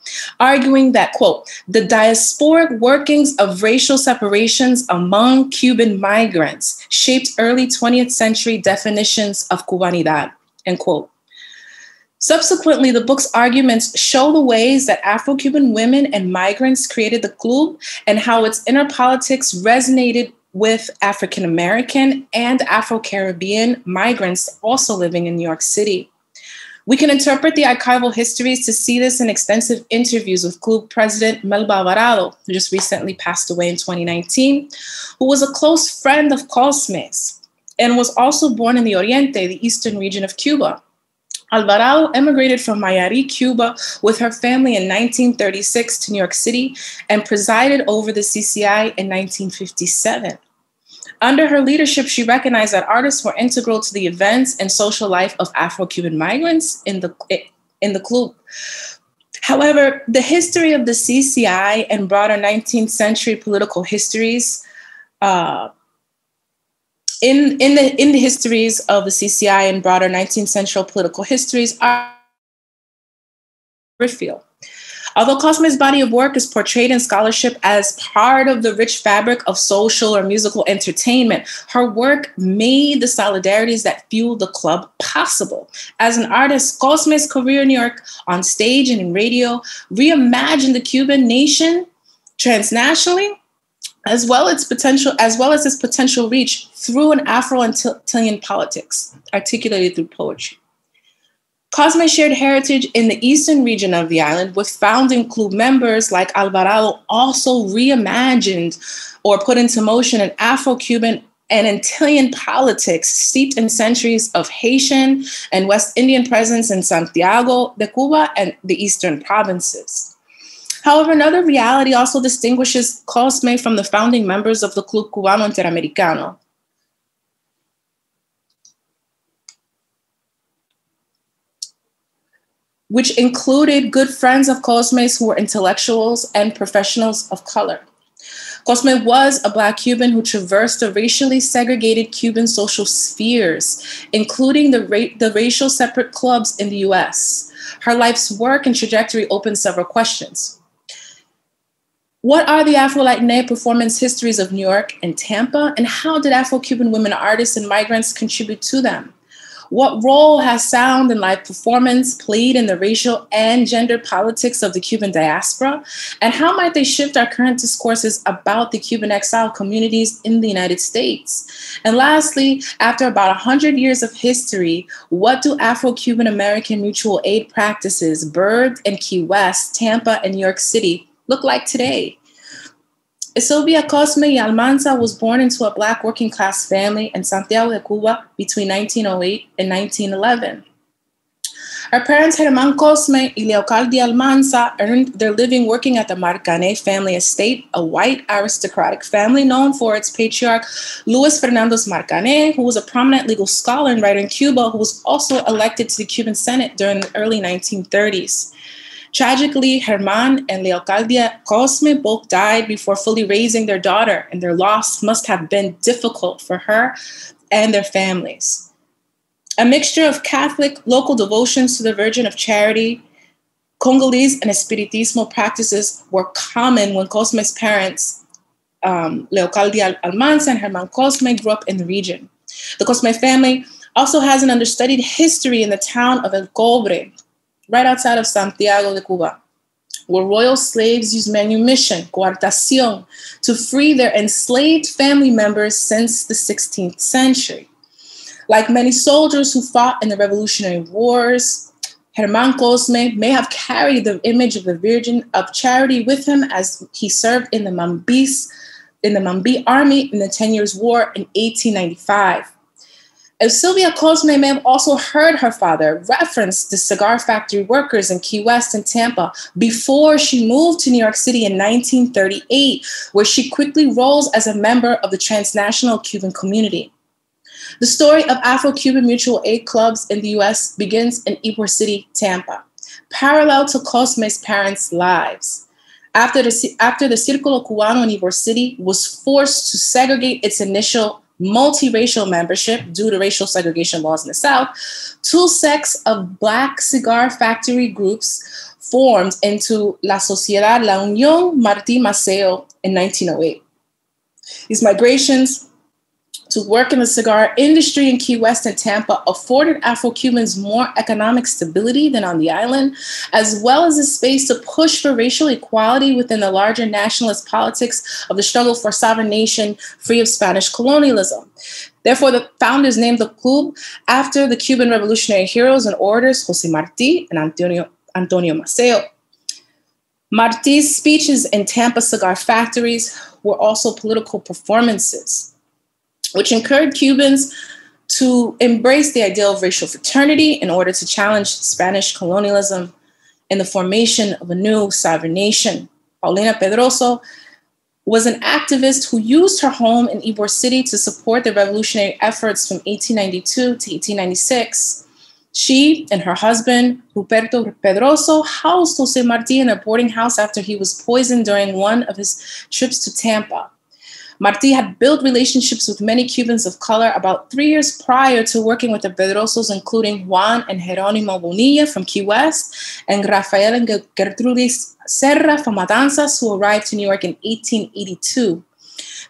arguing that, quote, the diasporic workings of racial separations among Cuban migrants shaped early 20th century definitions of Cubanidad, end quote. Subsequently, the book's arguments show the ways that Afro Cuban women and migrants created the club and how its inner politics resonated with African American and Afro Caribbean migrants also living in New York City. We can interpret the archival histories to see this in extensive interviews with Club President Melba Alvarado, who just recently passed away in 2019, who was a close friend of Cosme's and was also born in the Oriente, the eastern region of Cuba. Alvarado emigrated from Mayari, Cuba, with her family in 1936 to New York City and presided over the CCI in 1957. Under her leadership, she recognized that artists were integral to the events and social life of Afro Cuban migrants in the, in the club. However, the history of the CCI and broader 19th century political histories uh, in, in, the, in the histories of the CCI and broader 19th century political histories are reveal. Although Cosme's body of work is portrayed in scholarship as part of the rich fabric of social or musical entertainment, her work made the solidarities that fueled the club possible. As an artist, Cosme's career in New York on stage and in radio reimagined the Cuban nation transnationally, as well as potential as well as its potential reach through an Afro-Antillean politics, articulated through poetry. Cosme shared heritage in the eastern region of the island, with founding club members like Alvarado also reimagined or put into motion an Afro Cuban and Antillean politics steeped in centuries of Haitian and West Indian presence in Santiago de Cuba and the eastern provinces. However, another reality also distinguishes Cosme from the founding members of the Club Cubano Interamericano, which included good friends of Cosme's who were intellectuals and professionals of color. Cosme was a Black Cuban who traversed the racially segregated Cuban social spheres, including the, ra- the racial separate clubs in the US. Her life's work and trajectory opened several questions. What are the Afro Latina performance histories of New York and Tampa, and how did Afro Cuban women artists and migrants contribute to them? What role has sound and live performance played in the racial and gender politics of the Cuban diaspora? And how might they shift our current discourses about the Cuban exile communities in the United States? And lastly, after about 100 years of history, what do Afro Cuban American mutual aid practices, birthed in Key West, Tampa, and New York City, look like today? Eusebia Cosme y Almanza was born into a Black working class family in Santiago de Cuba between 1908 and 1911. Her parents, Germán Cosme y Leocaldi Almanza, earned their living working at the Marcané family estate, a white aristocratic family known for its patriarch, Luis Fernando Marcané, who was a prominent legal scholar and writer in Cuba, who was also elected to the Cuban Senate during the early 1930s. Tragically, Herman and Leocaldia Cosme both died before fully raising their daughter, and their loss must have been difficult for her and their families. A mixture of Catholic local devotions to the Virgin of Charity, Congolese and Espiritismo practices were common when Cosme's parents, um, Leocaldia Almanza and Herman Cosme, grew up in the region. The Cosme family also has an understudied history in the town of El Cobre, right outside of Santiago de Cuba, where royal slaves used manumission, coartación, to free their enslaved family members since the 16th century. Like many soldiers who fought in the Revolutionary Wars, Herman Cosme may have carried the image of the Virgin of Charity with him as he served in the Mambis, in the Mambi army in the Ten Years' War in 1895. And Eusebia Cosme may have also heard her father reference the cigar factory workers in Key West and Tampa before she moved to New York City in 1938, where she quickly rose as a member of the transnational Cuban community. The story of Afro Cuban mutual aid clubs in the US begins in Ybor City, Tampa, parallel to Cosme's parents' lives. After the, after the Círculo Cubano in Ybor City was forced to segregate its initial multiracial membership due to racial segregation laws in the South, two sects of Black cigar factory groups formed into La Sociedad La Unión Martí Maceo in 1908. These migrations to work in the cigar industry in Key West and Tampa afforded Afro Cubans more economic stability than on the island, as well as a space to push for racial equality within the larger nationalist politics of the struggle for sovereign nation free of Spanish colonialism. Therefore, the founders named the club after the Cuban revolutionary heroes and orators Jose Marti and Antonio, Antonio Maceo. Marti's speeches in Tampa cigar factories were also political performances which encouraged Cubans to embrace the ideal of racial fraternity in order to challenge Spanish colonialism and the formation of a new sovereign nation. Paulina Pedroso was an activist who used her home in Ybor City to support the revolutionary efforts from 1892 to 1896. She and her husband, Ruperto Pedroso, housed Jose Marti in a boarding house after he was poisoned during one of his trips to Tampa. Marti had built relationships with many Cubans of color about three years prior to working with the Pedrosos, including Juan and Jeronimo Bonilla from Key West, and Rafael and Gertrudis Serra from Matanzas, who arrived to New York in 1882.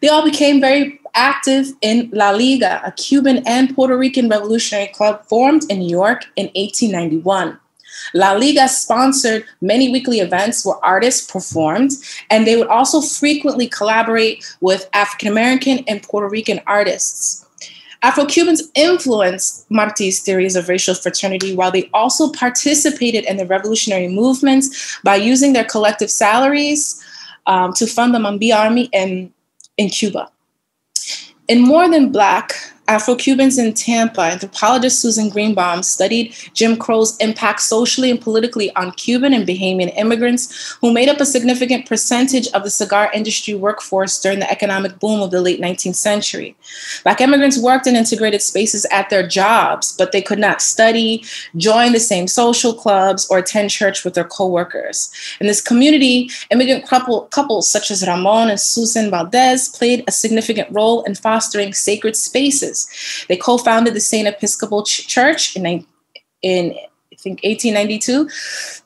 They all became very active in La Liga, a Cuban and Puerto Rican revolutionary club formed in New York in 1891. La Liga sponsored many weekly events where artists performed, and they would also frequently collaborate with African American and Puerto Rican artists. Afro Cubans influenced Marti's theories of racial fraternity while they also participated in the revolutionary movements by using their collective salaries um, to fund the Mambi army in, in Cuba. In More Than Black, Afro Cubans in Tampa, anthropologist Susan Greenbaum studied Jim Crow's impact socially and politically on Cuban and Bahamian immigrants who made up a significant percentage of the cigar industry workforce during the economic boom of the late 19th century. Black immigrants worked in integrated spaces at their jobs, but they could not study, join the same social clubs, or attend church with their coworkers. In this community, immigrant couple, couples such as Ramon and Susan Valdez played a significant role in fostering sacred spaces they co-founded the St. Episcopal Ch- Church in, in I think 1892,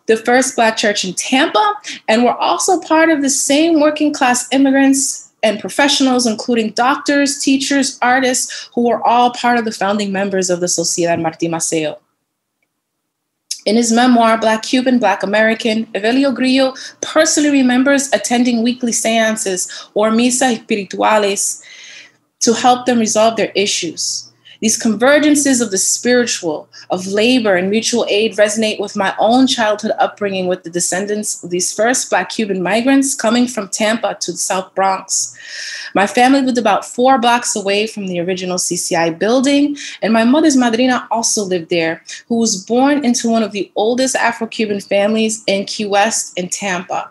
the first Black church in Tampa, and were also part of the same working class immigrants and professionals, including doctors, teachers, artists, who were all part of the founding members of the Sociedad Martí Maceo. In his memoir, Black Cuban, Black American, Evelio Grillo personally remembers attending weekly seances or misa espirituales to help them resolve their issues. These convergences of the spiritual, of labor, and mutual aid resonate with my own childhood upbringing with the descendants of these first Black Cuban migrants coming from Tampa to the South Bronx. My family lived about four blocks away from the original CCI building, and my mother's madrina also lived there, who was born into one of the oldest Afro Cuban families in Key West in Tampa.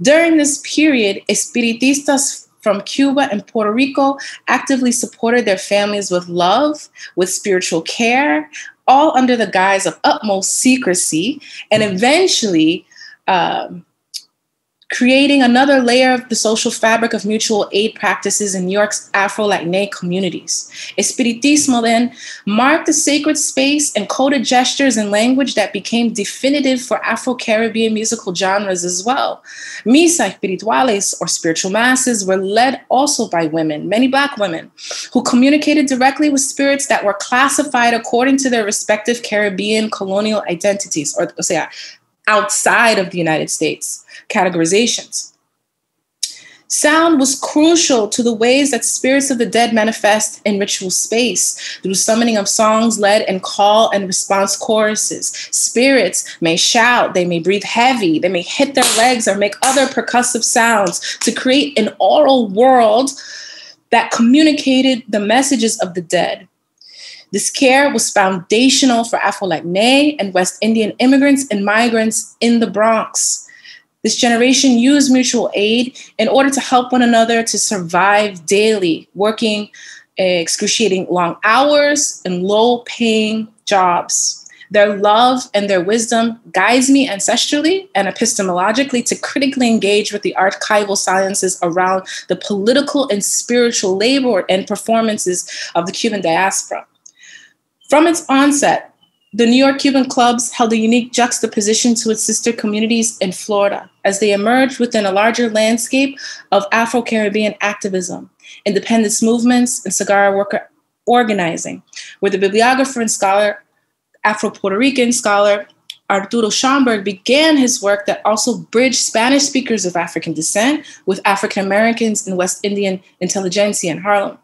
During this period, Espiritistas from Cuba and Puerto Rico actively supported their families with love, with spiritual care, all under the guise of utmost secrecy, and eventually um, creating another layer of the social fabric of mutual aid practices in New York's Afro Latinx communities. Espiritismo then marked a sacred space and coded gestures and language that became definitive for Afro Caribbean musical genres as well. Misa espirituales, or spiritual masses, were led also by women, many Black women, who communicated directly with spirits that were classified according to their respective Caribbean colonial identities, or, say, outside of the United States categorizations. Sound was crucial to the ways that spirits of the dead manifest in ritual space through summoning of songs led in call and response choruses. Spirits may shout, they may breathe heavy, they may hit their legs or make other percussive sounds to create an oral world that communicated the messages of the dead. This care was foundational for Afro Latinx and West Indian immigrants and migrants in the Bronx. This generation used mutual aid in order to help one another to survive daily, working eh, excruciating long hours and low paying jobs. Their love and their wisdom guides me ancestrally and epistemologically to critically engage with the archival sciences around the political and spiritual labor and performances of the Cuban diaspora. From its onset, the New York Cuban clubs held a unique juxtaposition to its sister communities in Florida as they emerged within a larger landscape of Afro Caribbean activism, independence movements, and cigar worker organizing, where the bibliographer and scholar, Afro Puerto Rican scholar Arturo Schomburg began his work that also bridged Spanish speakers of African descent with African Americans and West Indian intelligentsia in Harlem.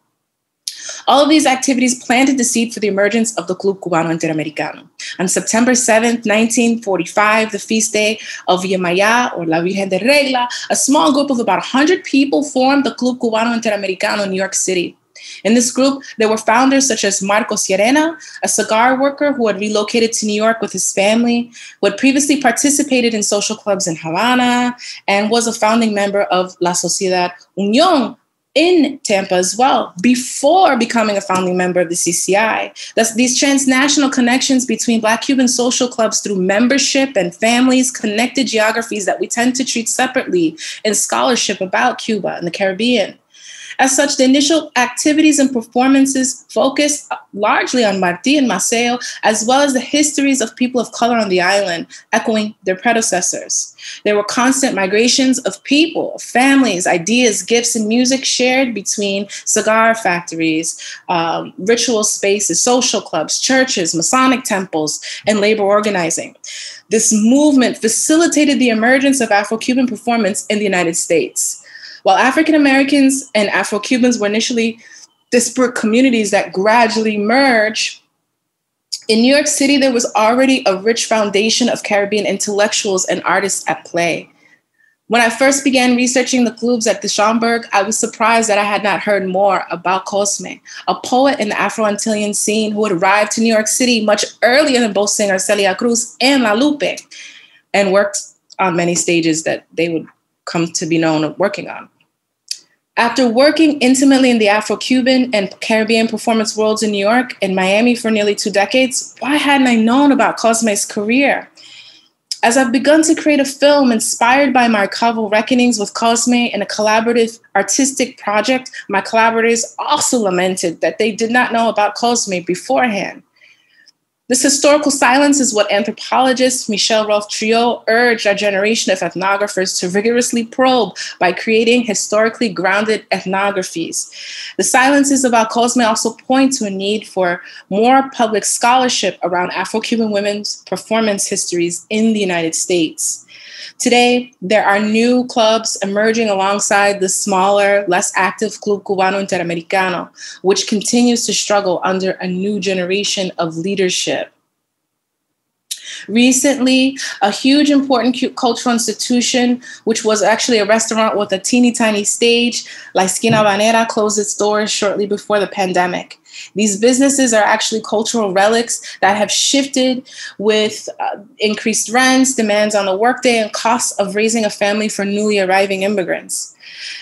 All of these activities planted the seed for the emergence of the Club Cubano Interamericano. On September 7th, 1945, the feast day of Yemaya or La Virgen de Regla, a small group of about 100 people formed the Club Cubano Interamericano in New York City. In this group, there were founders such as Marcos Llerena, a cigar worker who had relocated to New York with his family, who had previously participated in social clubs in Havana, and was a founding member of La Sociedad Unión, in Tampa as well before becoming a founding member of the CCI. Thus, these transnational connections between Black Cuban social clubs through membership and families connected geographies that we tend to treat separately in scholarship about Cuba and the Caribbean. As such, the initial activities and performances focused largely on Martí and Maceo, as well as the histories of people of color on the island, echoing their predecessors. There were constant migrations of people, families, ideas, gifts, and music shared between cigar factories, um, ritual spaces, social clubs, churches, Masonic temples, and labor organizing. This movement facilitated the emergence of Afro Cuban performance in the United States. While African Americans and Afro Cubans were initially disparate communities that gradually merge, in New York City, there was already a rich foundation of Caribbean intellectuals and artists at play. When I first began researching the clubs at the Schomburg, I was surprised that I had not heard more about Cosme, a poet in the Afro Antillean scene who had arrived to New York City much earlier than both singers Celia Cruz and La Lupe, and worked on many stages that they would come to be known of working on. After working intimately in the Afro Cuban and Caribbean performance worlds in New York and Miami for nearly two decades, why hadn't I known about Cosme's career? As I've begun to create a film inspired by my archival reckonings with Cosme and a collaborative artistic project, my collaborators also lamented that they did not know about Cosme beforehand. This historical silence is what anthropologist Michel Rolph-Trouillot urged our generation of ethnographers to rigorously probe by creating historically grounded ethnographies. The silences about Cosme also point to a need for more public scholarship around Afro Cuban women's performance histories in the United States. Today, there are new clubs emerging alongside the smaller, less active Club Cubano Interamericano, which continues to struggle under a new generation of leadership. Recently, a huge important cultural institution, which was actually a restaurant with a teeny tiny stage, La Esquina Habanera, closed its doors shortly before the pandemic. These businesses are actually cultural relics that have shifted with uh, increased rents, demands on the workday, and costs of raising a family for newly arriving immigrants.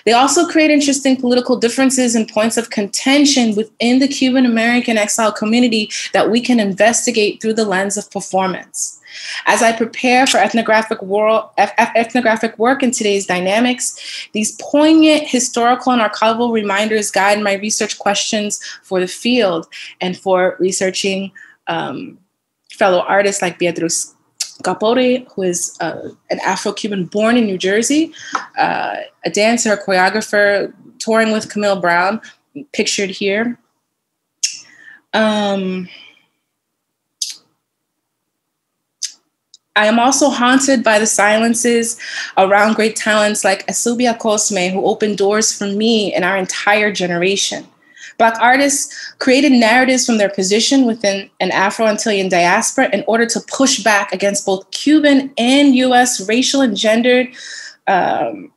They also create interesting political differences and points of contention within the Cuban American exile community that we can investigate through the lens of performance. As I prepare for ethnographic, world, ethnographic work in today's dynamics, these poignant historical and archival reminders guide my research questions for the field and for researching um, fellow artists like Beatriz Capote, who is uh, an Afro Cuban born in New Jersey, uh, a dancer, a choreographer, touring with Camille Brown, pictured here. Um, I am also haunted by the silences around great talents like Eusebia Cosme, who opened doors for me and our entire generation. Black artists created narratives from their position within an Afro Antillean diaspora in order to push back against both Cuban and US racial and gendered um,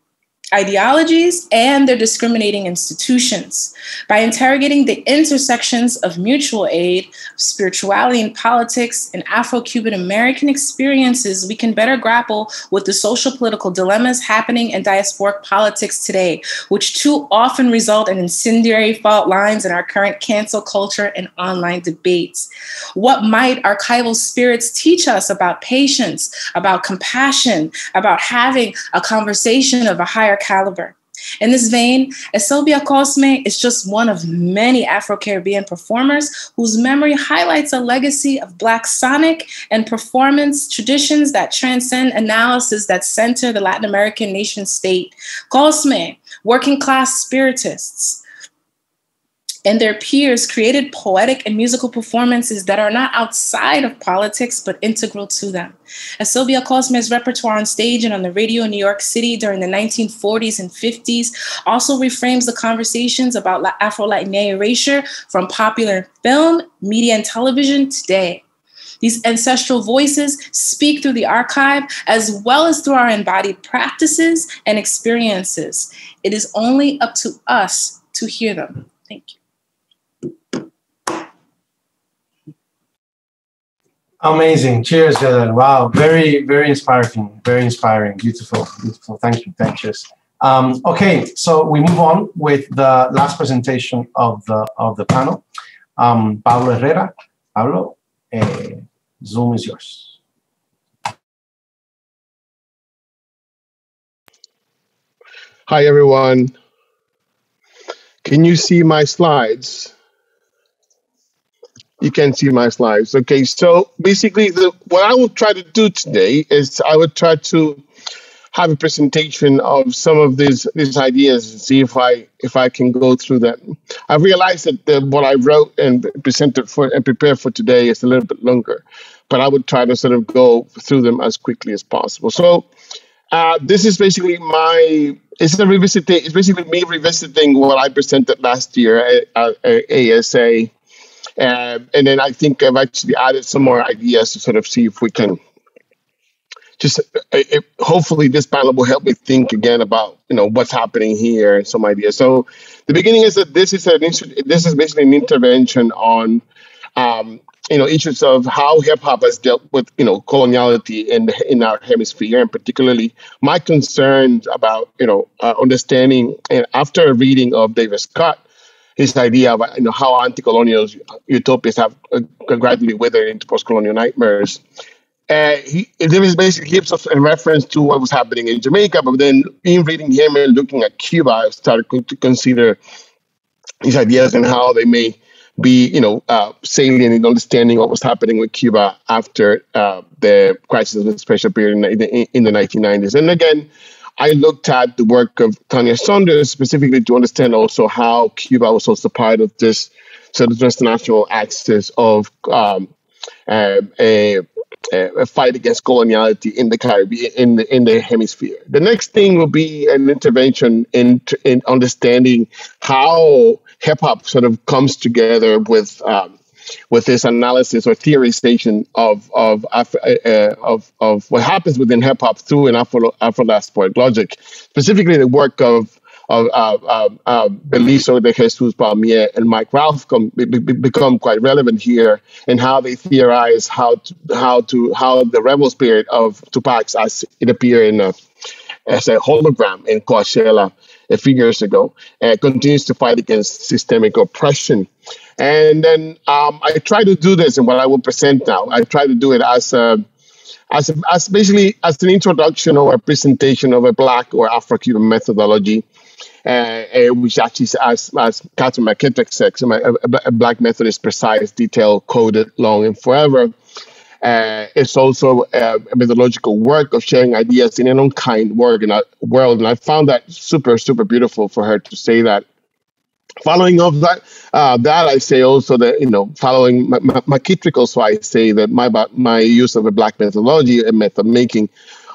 ideologies and their discriminating institutions. By interrogating the intersections of mutual aid, spirituality and politics, and Afro Cuban American experiences, we can better grapple with the social political dilemmas happening in diasporic politics today, which too often result in incendiary fault lines in our current cancel culture and online debates. What might archival spirits teach us about patience, about compassion, about having a conversation of a higher caliber. In this vein, Eusebia Cosme is just one of many Afro Caribbean performers whose memory highlights a legacy of Black sonic and performance traditions that transcend analysis that center the Latin American nation state. Cosme, working class spiritists, and their peers created poetic and musical performances that are not outside of politics but integral to them. As Eusebia Cosme's repertoire on stage and on the radio in New York City during the 1940s and 50s also reframes the conversations about Afro Latin erasure from popular film, media, and television today. These ancestral voices speak through the archive as well as through our embodied practices and experiences. It is only up to us to hear them. Thank you. Amazing. Cheers, Jadele. Wow. Very, very inspiring. Very inspiring. Beautiful. Beautiful. Thank you. Thank you. Um, okay, so we move on with the last presentation of the of the panel. Um, Pablo Herrera. Pablo, uh, Zoom is yours. Hi, everyone. Can you see my slides? You can see my slides. Okay, so basically, the, what I will try to do today is I would try to have a presentation of some of these these ideas and see if I if I can go through them. I realized that the, what I wrote and presented for and prepared for today is a little bit longer, but I would try to sort of go through them as quickly as possible. So uh, this is basically my it's a revisiting. It's basically me revisiting what I presented last year at, at ASA. Uh, and then I think I've actually added some more ideas to sort of see if we can just it, hopefully this panel will help me think again about you know what's happening here and some ideas. So the beginning is that this is an this is basically an intervention on um, you know issues of how hip hop has dealt with you know coloniality in in our hemisphere, and particularly my concerns about you know uh, understanding and after a reading of David Scott his idea of you know how anti-colonial utopias have uh, gradually withered into post-colonial nightmares uh, he, there is basically gives us a reference to what was happening in Jamaica, but then in reading him and looking at Cuba, I started to consider these ideas and how they may be, you know, uh, salient in understanding what was happening with Cuba after uh, the crisis of the special period in, in, in the 1990s. And again, I looked at the work of Tanya Saunders specifically to understand also how Cuba was also part of this sort of transnational axis of um, uh, a a fight against coloniality in the Caribbean, in the in the hemisphere. The next thing will be an intervention in in understanding how hip hop sort of comes together with um, with this analysis or theorization of of uh, uh of of what happens within hip hop through an Afro Afro diasporic logic, specifically the work of of uh, uh, uh, Beliso de Jesus Palmier and Mike Ralph come, be, become quite relevant here in how they theorize how to, how to how the rebel spirit of Tupac as it appeared in a, as a hologram in Coachella a few years ago uh, continues to fight against systemic oppression. And then um, I try to do this in what I will present now. I try to do it as a as, a, as basically as an introduction or a presentation of a Black or Afro-Cuban methodology uh, uh, which actually, as, as Katherine McKittrick says, a, a, Black Methodist precise, detailed, coded, long, and forever. Uh, it's also a, a, methodological work of sharing ideas in an unkind world and world, and I found that super, super beautiful for her to say that. Following of that, uh, that I say also that you know, following McKittrick, also I say that my my use of a black methodology and method making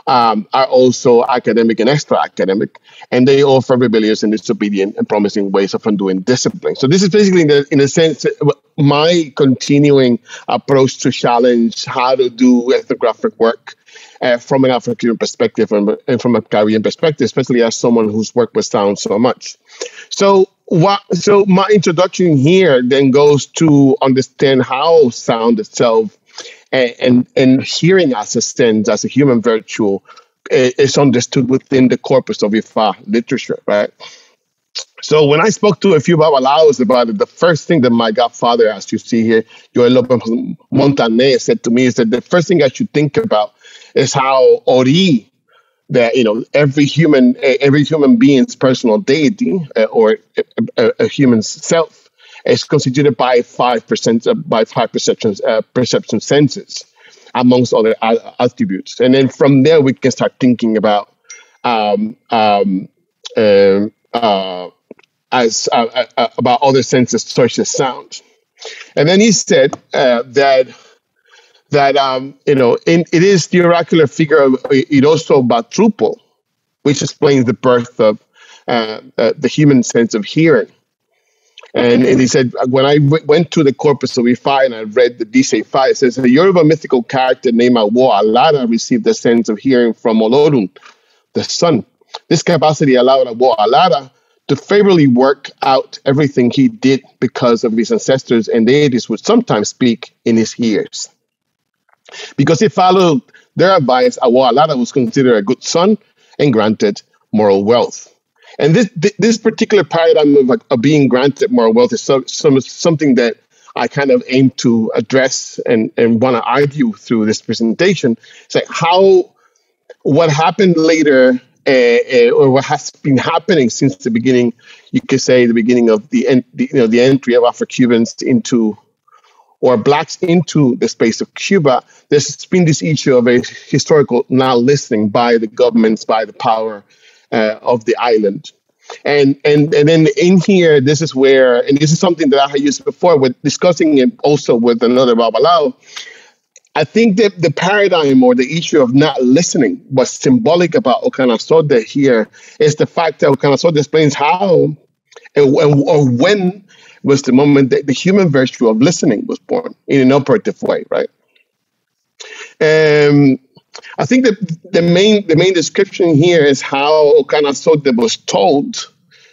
um, are also academic and extra academic, and they offer rebellious and disobedient and promising ways of undoing discipline. So this is basically, in, the, in a sense, my continuing approach to challenge how to do ethnographic work uh, from an African perspective and, and from a Caribbean perspective, especially as someone whose work was down so much. So what so my introduction here then goes to understand how sound itself and, and, hearing as a sense, as a human virtue, is understood within the corpus of Ifa literature, right? So when I spoke to a few Babalaos about it, the first thing that my godfather, as you see here, Joel Lopez said to me is that the first thing I should think about is how Ori, that you know every human every human being's personal deity uh, or a, a, human's self is constituted by five percent uh, by five perceptions uh, perception senses, amongst other attributes, and then from there we can start thinking about um, um, uh, as uh, uh, about other senses such as sound. And then he said that that um, you know in, it is the oracular figure of uh, Iroso Batrupo, which explains the birth of uh, uh, the human sense of hearing. And, and he said, when I w- went to the corpus of Ifa and I read the Dice Ifa, it says, a Yoruba mythical character named Awo Alara received the sense of hearing from Olorun, the sun. This capacity allowed Awo Alara to favorably work out everything he did because of his ancestors and deities would sometimes speak in his ears. Because he followed their advice, Alara was considered a good son and granted moral wealth. And this this particular paradigm of, of being granted moral wealth is so, some, something that I kind of aim to address and, and want to argue through this presentation. It's like how what happened later uh, uh, or what has been happening since the beginning you could say, the beginning of the, en- the you know the entry of Afro-Cubans into or blacks into the space of Cuba, there's been this issue of a historical now listening by the governments, by the power uh, of the island. And, and and then in here, this is where, and this is something that I had used before with discussing it also with another Babalao. I think that the paradigm or the issue of not listening was symbolic about Okanasode here is the fact that Okanasode explains how and, and or when was the moment that the human virtue of listening was born in an operative way, right? Um, I think that the main the main description here is how Okana Sote was told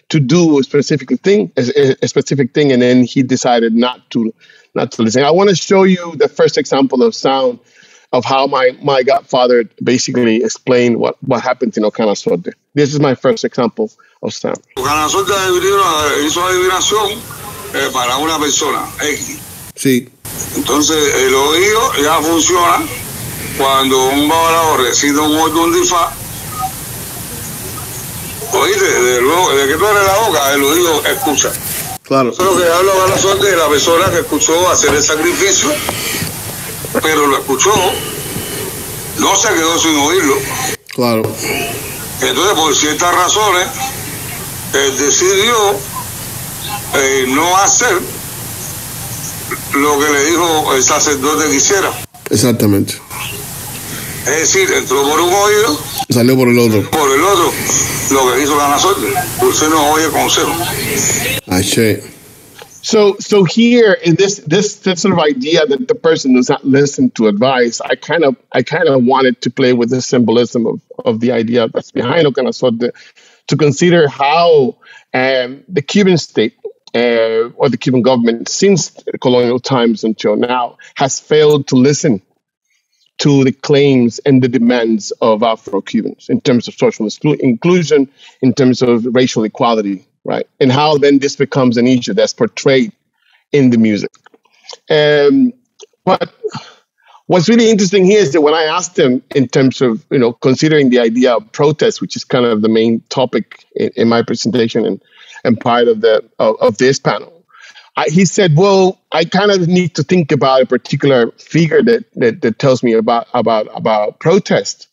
to do a specific thing, a, a, specific thing, and then he decided not to not to listen. I want to show you the first example of sound of how my my godfather basically explained what what happened in Okana Sote. This is my first example of sound. Eh, para una persona X. Sí. Entonces el oído ya funciona cuando un babalao recita un orden de fa. Oíste, de, lo, de que tú eres la boca, el oído escucha. Claro. Eso es lo que habla a la suerte de la persona que escuchó hacer el sacrificio, pero lo escuchó, no se quedó sin oírlo. Claro. Entonces, por ciertas razones, él decidió eh, no hacer lo que le dijo el sacerdote que hiciera. Exactamente. Es decir, entró por un oído, salió por el otro. Por el otro, lo que hizo la suerte. Usted no oye consejo. Ashe. So, so here in this this this sort of idea that the person does not listen to advice, I kind of I kind of wanted to play with the symbolism of, of the idea that's behind Okanasote to consider how um, the Cuban state uh, or the Cuban government since colonial times until now has failed to listen to the claims and the demands of Afro Cubans in terms of social inclusion, in terms of racial equality, right? And how then this becomes an issue that's portrayed in the music. Um, but what's really interesting here is that when I asked them in terms of you know considering the idea of protest, which is kind of the main topic in, in my presentation and and part of the of, of this panel. I, he said, "Well, I kind of need to think about a particular figure that, that that tells me about about about protest."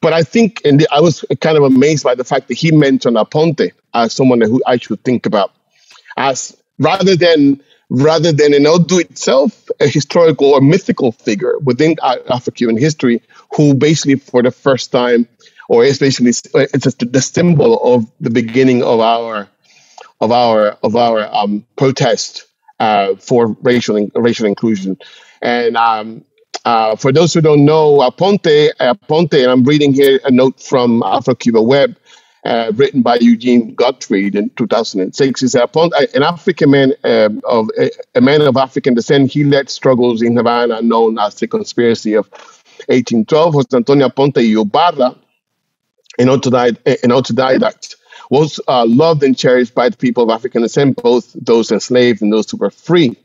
But I think, and I was kind of amazed by the fact that he mentioned Aponte as someone who I should think about, as rather than rather than an Odu itself, a historical or mythical figure within African history, who basically for the first time, or is basically uh, it's the symbol of the beginning of our of our of our um, protest uh, for racial racial inclusion. And um, uh, for those who don't know, Aponte, Aponte, and I'm reading here a note from Afro Cuba Web. Uh, written by Eugene Godfried in 2006, is Aponte, an African man um, of a, a, man of African descent. He led struggles in Havana known as the Conspiracy of 1812. Jose Antonio Aponte y Ubarra, an autodidact, an autodidact was uh, loved and cherished by the people of African descent, both those enslaved and those who were free.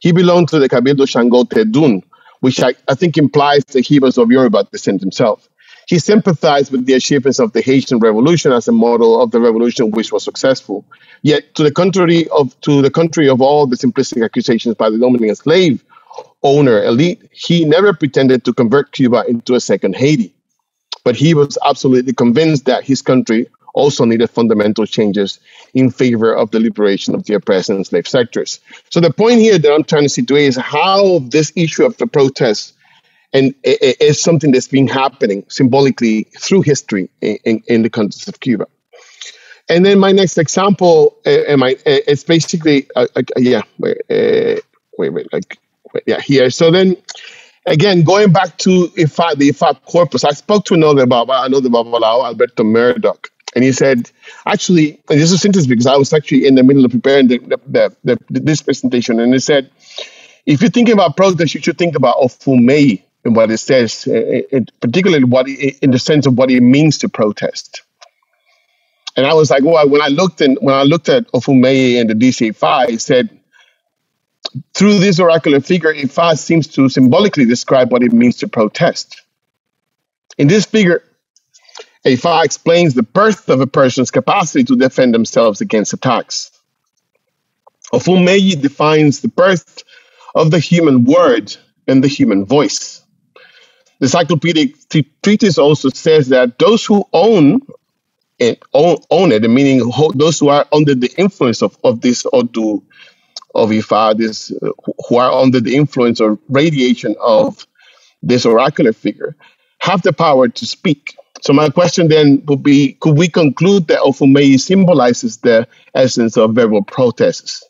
He belonged to the Cabildo Shango Tedun, which I, I think implies that he was of Yoruba descent himself. He sympathized with the achievements of the Haitian Revolution as a model of the revolution which was successful. Yet, to the contrary of to the contrary of all the simplistic accusations by the dominant slave owner elite, he never pretended to convert Cuba into a second Haiti. But he was absolutely convinced that his country also needed fundamental changes in favor of the liberation of the oppressed and enslaved sectors. So the point here that I'm trying to see today is how this issue of the protests and is something that's been happening symbolically through history in, in, in the context of Cuba. And then my next example, uh, my, uh, it's basically, uh, uh yeah, wait, wait, wait, like, wait, yeah, here. So then, again, going back to IFA, the IFA corpus, I spoke to another Baba, another Babalao, Alberto Murdoch, and he said, actually, and this is interesting because I was actually in the middle of preparing the, the, the, this presentation, and he said, if you're thinking about protest, you should think about Ofunmeyi and what it says, uh, it, particularly what it, in the sense of what it means to protest. And I was like, well, when I looked in, when I looked at Ofunmeyi and the Dice Ifa, it said, through this oracular figure, Ifa seems to symbolically describe what it means to protest. In this figure, Ifa explains the birth of a person's capacity to defend themselves against attacks. Ofunmeyi defines the birth of the human word and the human voice. The encyclopedic treatise also says that those who own it, own, own it, meaning those who are under the influence of, of this Odu of Ifa, this, uh, who are under the influence or radiation of this oracular figure, have the power to speak. So my question then would be, could we conclude that Ofunmeyi symbolizes the essence of verbal protests?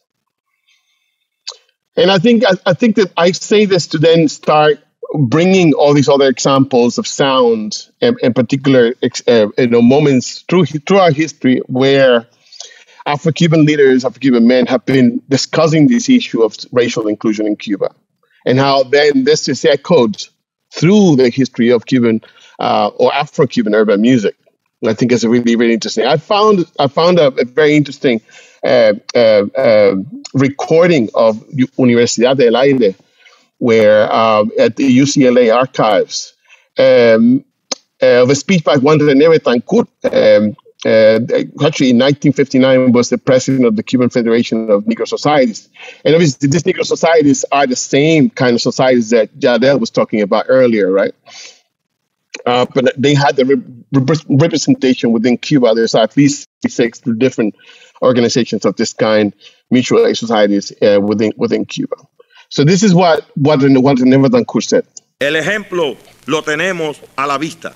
And I think I, I think that I say this to then start bringing all these other examples of sound, and in particular, uh, you know, moments through through our history where Afro-Cuban leaders, Afro-Cuban men, have been discussing this issue of racial inclusion in Cuba, and how then this is echoed through the history of Cuban uh, or Afro-Cuban urban music. I think it's really, really interesting. I found I found a, a very interesting uh, uh, uh recording of Universidad del Aire, where um, at the UCLA archives, um, uh, of a speech by Juan René Betancourt, um, uh, actually in 1959 was the president of the Cuban Federation of Negro Societies. And obviously these Negro societies are the same kind of societies that Jadele was talking about earlier, right? Uh, but they had the re- representation within Cuba. There's at least six different organizations of this kind, mutual aid societies uh, within, within Cuba. So this is what, what, what said. El ejemplo lo tenemos a la vista.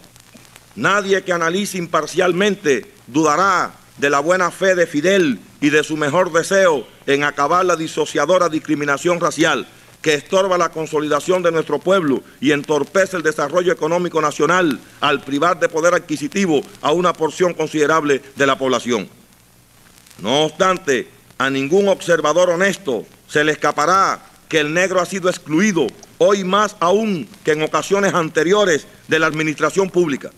Nadie que analice imparcialmente dudará de la buena fe de Fidel y de su mejor deseo en acabar la disociadora discriminación racial que estorba la consolidación de nuestro pueblo y entorpece el desarrollo económico nacional al privar de poder adquisitivo a una porción considerable de la población. No obstante, a ningún observador honesto se le escapará que el negro ha sido excluido, hoy más aún que en ocasiones anteriores de la administración pública.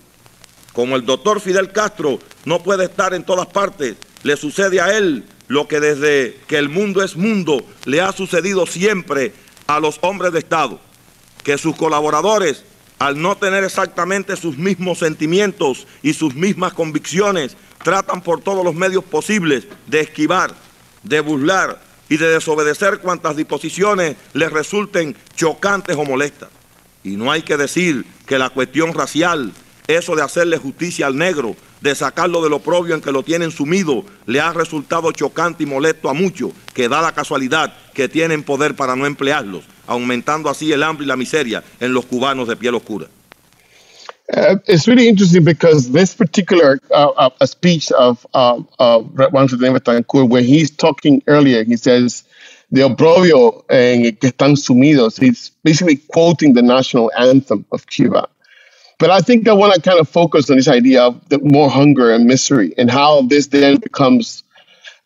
Como el doctor Fidel Castro no puede estar en todas partes, le sucede a él lo que desde que el mundo es mundo le ha sucedido siempre a los hombres de Estado, que sus colaboradores, al no tener exactamente sus mismos sentimientos y sus mismas convicciones, tratan por todos los medios posibles de esquivar, de burlar y de desobedecer cuantas disposiciones les resulten chocantes o molestas. Y no hay que decir que la cuestión racial, eso de hacerle justicia al negro, de sacarlo de lo propio en que lo tienen sumido, le ha resultado chocante y molesto a muchos, que da la casualidad que tienen poder para no emplearlos, aumentando así el hambre y la miseria en los cubanos de piel oscura. Uh, it's really interesting because this particular uh, uh, speech of uh, uh, Juan Betancourt, where he's talking earlier, he says, de oprobio en que están sumidos. He's basically quoting the national anthem of Cuba. But I think I want to kind of focus on this idea of the more hunger and misery and how this then becomes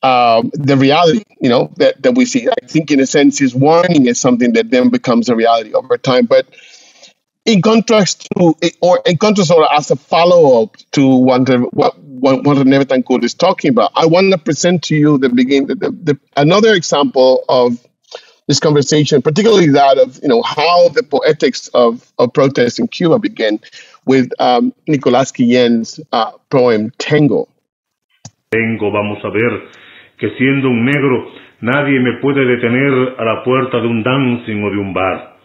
um, the reality, you know, that, that we see. I think in a sense his warning is something that then becomes a reality over time. But in contrast to, or in contrast or as a follow-up to what, what, what Nevetancourt is talking about, I want to present to you the beginning, the, the, another example of this conversation, particularly that of you know how the poetics of, of protest in Cuba began with um, Nicolás Guillen's uh, poem Tengo. Tengo, vamos a ver, que siendo un negro nadie me puede detener a la puerta de un dancing o de un bar,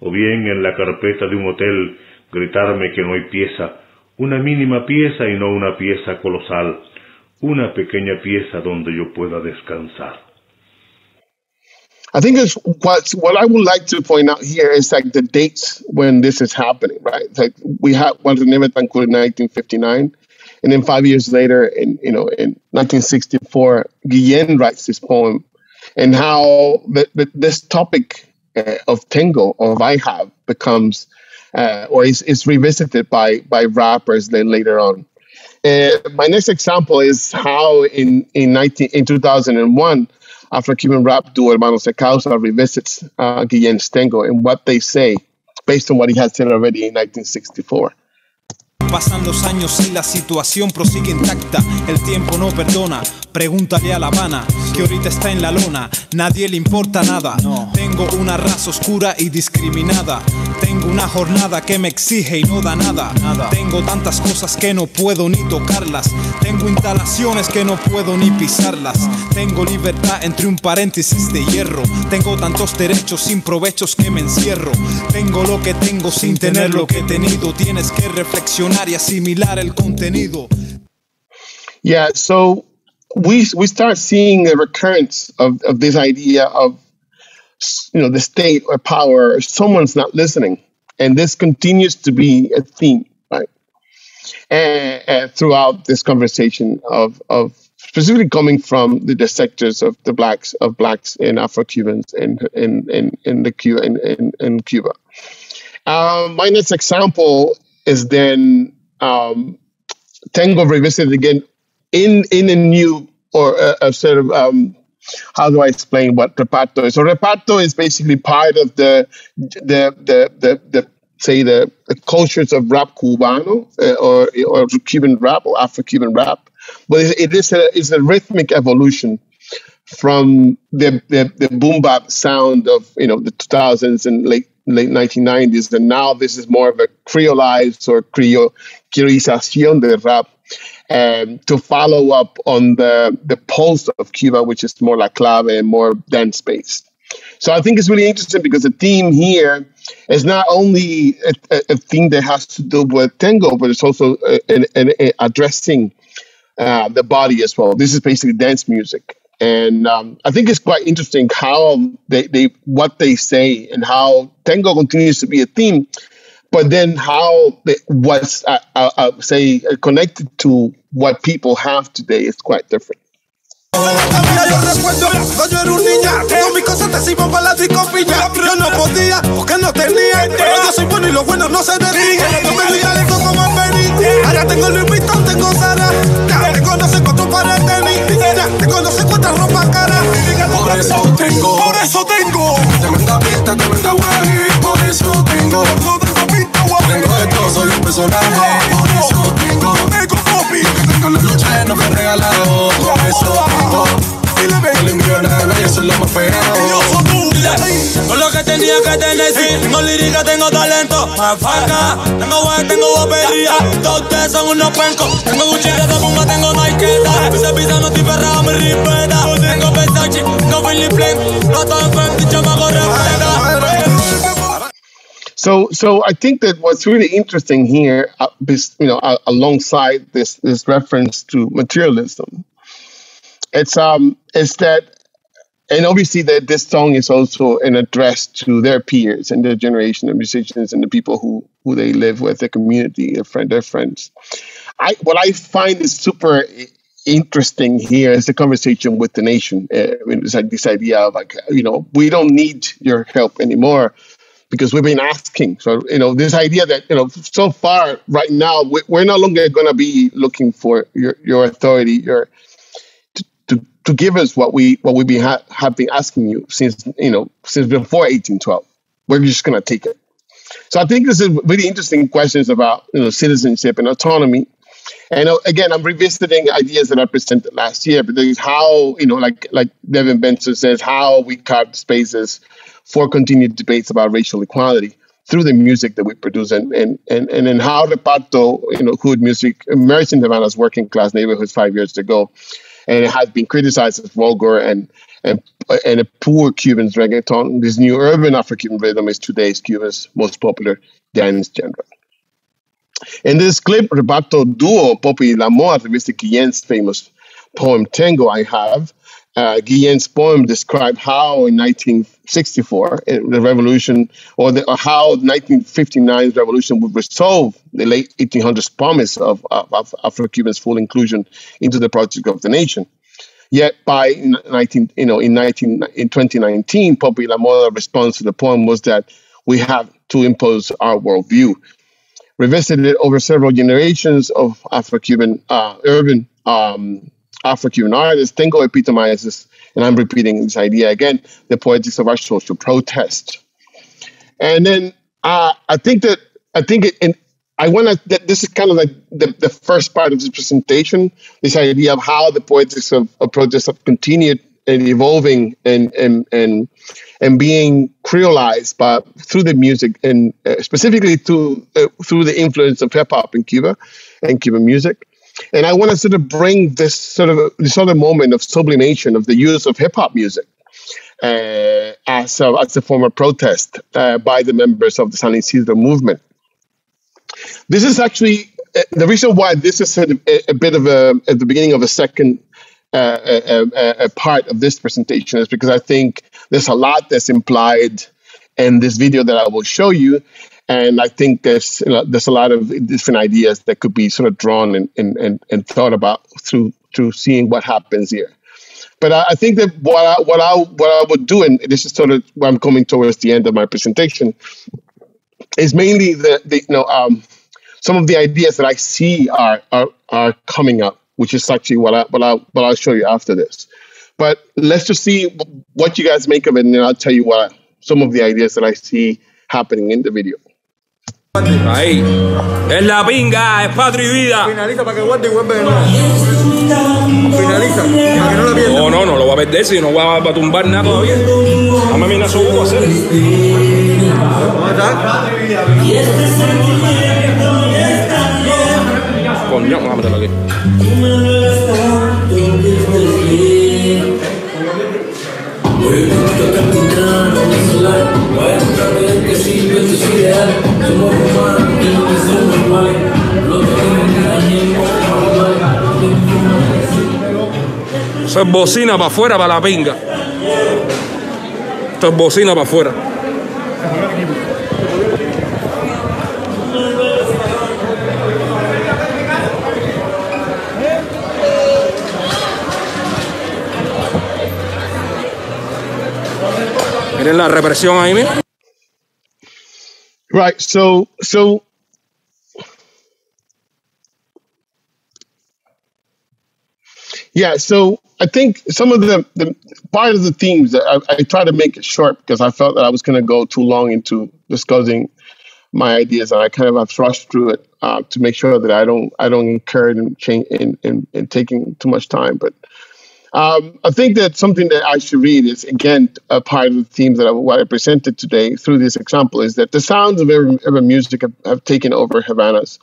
o bien en la carpeta de un hotel gritarme que no hay pieza, una mínima pieza y no una pieza colosal, una pequeña pieza donde yo pueda descansar. I think it's what what I would like to point out here is like the dates when this is happening, right? Like we had Walter Nevetancourt in 1959, and then five years later, in you know, in 1964, Guillen writes this poem, and how the, the, this topic uh, of Tengo of I have becomes uh, or is, is revisited by by rappers then later on. Uh, my next example is how in in 19 in 2001 Afro-Cuban rap duo Hermanos de Causa revisits uh, Guillen's Tengo and what they say based on what he had said already in 1964. Pasan los años y la situación prosigue intacta. El tiempo no perdona. Pregúntale a La Habana, que ahorita está en la lona. Nadie le importa nada. Tengo una raza oscura y discriminada Tengo una jornada que me exige y no da nada. Tengo tantas cosas que no puedo ni tocarlas. Tengo instalaciones que no puedo ni pisarlas. Tengo libertad entre un paréntesis de hierro. Tengo tantos derechos sin provechos que me encierro. Tengo lo que tengo sin tener lo que he tenido. Tienes que reflexionar y asimilar el contenido. Yeah, so we we start seeing a recurrence of, of this idea of you know the state or power someone's not listening and this continues to be a theme right and, and throughout this conversation of of specifically coming from the, the sectors of the blacks of blacks and afro-cubans in in in, in the cuba in, in, in cuba um, my next example is then um, Tengo revisited again in in a new or a, a sort of um, how do I explain what reparto is? So reparto is basically part of the the the the, the say the, the, cultures of rap cubano uh, or or Cuban rap or Afro-Cuban rap, but it, it is a is a rhythmic evolution from the, the the boom bap sound of you know the 2000s and late late 1990s, and now this is more of a creolized or creole creolización de rap um, to follow up on the, the pulse of Cuba, which is more like clave and more dance based. So I think it's really interesting because the theme here is not only a, a theme that has to do with Tengo, but it's also an, an addressing uh, the body as well. This is basically dance music. And um, I think it's quite interesting how they, they what they say and how Tengo continues to be a theme, but then how it was uh, uh, uh, say connected to what people have today is quite different. Yo recuerdo, yo era un niña, mis cosas te. Yo no podía, porque no tenía. Pero yo soy bueno y no se. Yo me como Ahora tengo Louis Vuitton, tengo. Ya, tengo no sé cuántos no sé cuántas ropa cara. Por eso tengo, por eso tengo. Tremenda pista, tremenda guay. Por eso tengo, por eso tengo Tengo de todo, soy un personaje. Por eso tengo, tengo copy. En la noche no me regalado. Por eso tengo. Es lo más. Con lo que tenía que tener, sí. Tengo lírica, tengo talento. Tengo guay, tengo. Todos ustedes son unos pencos. Tengo de Puma, tengo. Pisa, pisa, no estoy me respeta. Tengo tengo Philip. No estoy respeta. So, so I think that what's really interesting here, uh, you know, uh, alongside this this reference to materialism, it's um, it's that, and obviously that this song is also an address to their peers and their generation of musicians and the people who who they live with, their community, their friend, their friends. I what I find is super interesting here is the conversation with the nation. Uh, it's like this idea of like, you know, we don't need your help anymore because we've been asking. So, you know, this idea that, you know, so far right now, we're no longer going to be looking for your, your authority, your, to, give us what we, what we be ha- have been asking you since, you know, since before 1812. We're just going to take it. So I think this is really interesting questions about, you know, citizenship and autonomy. And uh, again, I'm revisiting ideas that I presented last year, but there's how, you know, like like Devyn Benson says, how we carve spaces for continued debates about racial equality through the music that we produce and and and, and then how reparto, you know, hood music emerged in Havana's working class neighborhoods five years ago. And it has been criticized as vulgar and and and a poor Cuban's reggaeton. This new urban Afro-Cuban rhythm is today's Cuba's most popular dance genre. In this clip, Reparto Duo, Poppy Lamoa revisited Guillen's famous poem Tengo I Have. Uh, Guillen's poem described how in 1964 the revolution, or, the, or how 1959's revolution would resolve the late 1800s promise of, of, of Afro-Cubans' full inclusion into the project of the nation. Yet by 19, you know, in 19, in 2019, Poppy Lamoa's response to the poem was that we have to impose our worldview revisited over several generations of Afro-Cuban uh, urban um, Afro-Cuban artists. Tengo epitomizes, and I'm repeating this idea again, the poetics of our social protest. And then uh, I think that I think it, and I want to. That this is kind of like the, the first part of this presentation. This idea of how the poetics of, of protest have continued and evolving and and and and being creolized by through the music and uh, specifically through uh, through the influence of hip hop in Cuba and Cuban music. And I want to sort of bring this sort of this other moment of sublimation of the use of hip hop music uh, as a, as a form of protest uh, by the members of the San Isidro movement. This is actually uh, the reason why this is a, a bit of a at the beginning of a second uh, a, a, part of this presentation is because I think there's a lot that's implied in this video that I will show you. And I think there's there's a lot of different ideas that could be sort of drawn and, and, and, and thought about through through seeing what happens here. But I, I think that what I, what I what I would do, and this is sort of where I'm coming towards the end of my presentation, is mainly the, the you know um, some of the ideas that I see are are, are coming up, which is actually what I what I what I'll show you after this. But let's just see what you guys make of it, and then I'll tell you what some of the ideas that I see happening in the video. Ahí. Es la pinga, es patria y vida. Finaliza para que guarde y vuelve de nuevo. Finaliza, para que no la pierda. No, no, no lo voy a perder si no voy a, a tumbar nada todavía. Dame mi naso a hacer. Coño, vamos a meterlo aquí. Eso es bocina para afuera, para la pinga. Esto es bocina para afuera. La represión ahí, mira. Right. So so yeah. So I think some of the the part of the themes that I, I try to make it short because I felt that I was going to go too long into discussing my ideas, and I kind of have rushed through it uh, to make sure that I don't I don't incur in in, in, in taking too much time. But um, I think that something that I should read is again a part of the themes that I, what I presented today through this example is that the sounds of urban, music have, have taken over Havana's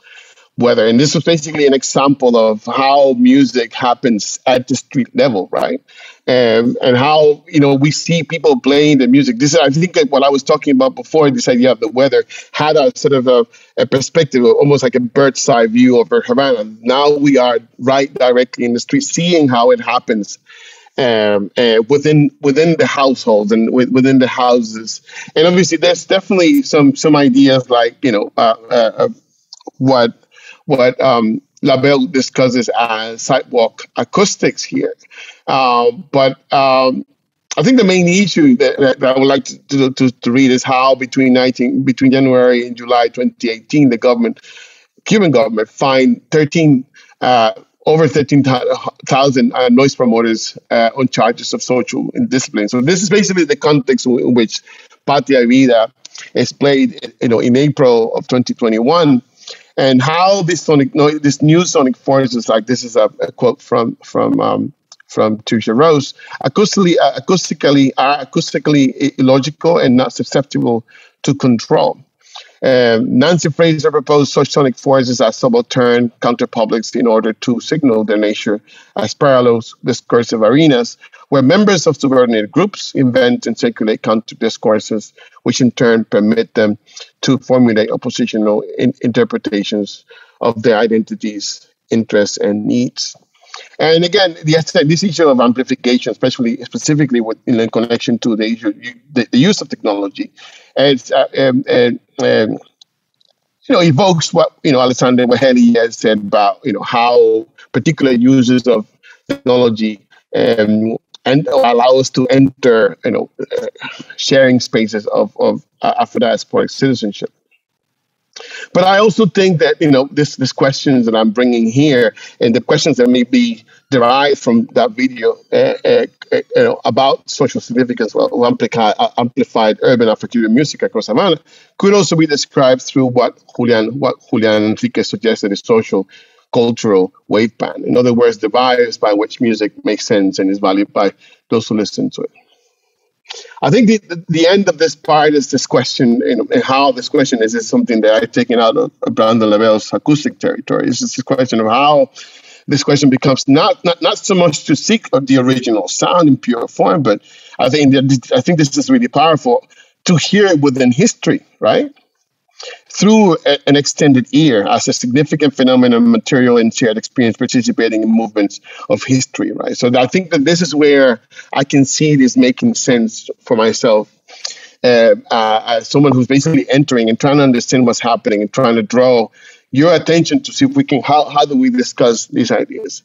weather, and this was basically an example of how music happens at the street level, right? And and how you know we see people playing the music. This is I think what I was talking about before. This idea of the weather had a sort of a, a perspective, almost like a bird's eye view over Havana. Now we are right directly in the street, seeing how it happens um, uh, within within the households and within the houses. And obviously, there's definitely some some ideas like you know uh, uh, what what um, Labelle discusses as sidewalk acoustics here. Um, but um, I think the main issue that, that, I would like to, to, to, read is how between 19 between January and July 2018, the government, Cuban government, fined 13 uh, over 13,000 uh, noise promoters uh, on charges of social indiscipline. So this is basically the context in which Patria Vida is played, you know, in April of 2021 and how this sonic no, this new sonic forces like this is a, a quote from from um, from Tricia Rose acoustically uh, acoustically are acoustically illogical and not susceptible to control. Um, Nancy Fraser proposed such sonic forces as subaltern counterpublics in order to signal their nature as parallel discursive arenas where members of subordinate groups invent and circulate counter discourses, which in turn permit them to formulate oppositional in- interpretations of their identities, interests, and needs. And again, yes, this issue of amplification, especially specifically with, in connection to the issue, the, the use of technology, uh, um, um, um, you know, evokes what you know Alexander Weheli has said about you know how particular uses of technology um, and allow us to enter, you know, uh, sharing spaces of of uh, Afro diasporic citizenship. But I also think that you know this this questions that I'm bringing here and the questions that may be derived from that video uh, uh, uh you know, about social significance of amplified, uh, amplified urban Afro-Cuban music across Havana could also be described through what Julian what Julian Enrique suggested is social cultural wave band. In other words, the bias by which music makes sense and is valued by those who listen to it. I think the, the end of this part is this question, you know, and how this question is, is something that I've taken out of Brandon LaBelle's acoustic territory. It's just a question of how this question becomes not, not not so much to seek the original sound in pure form, but I think that I think this is really powerful to hear it within history, right? Through a, an extended ear as a significant phenomenon, material, and shared experience participating in movements of history, right? So I think that this is where I can see this making sense for myself uh, uh, as someone who's basically entering and trying to understand what's happening and trying to draw your attention to see if we can how, how do we discuss these ideas.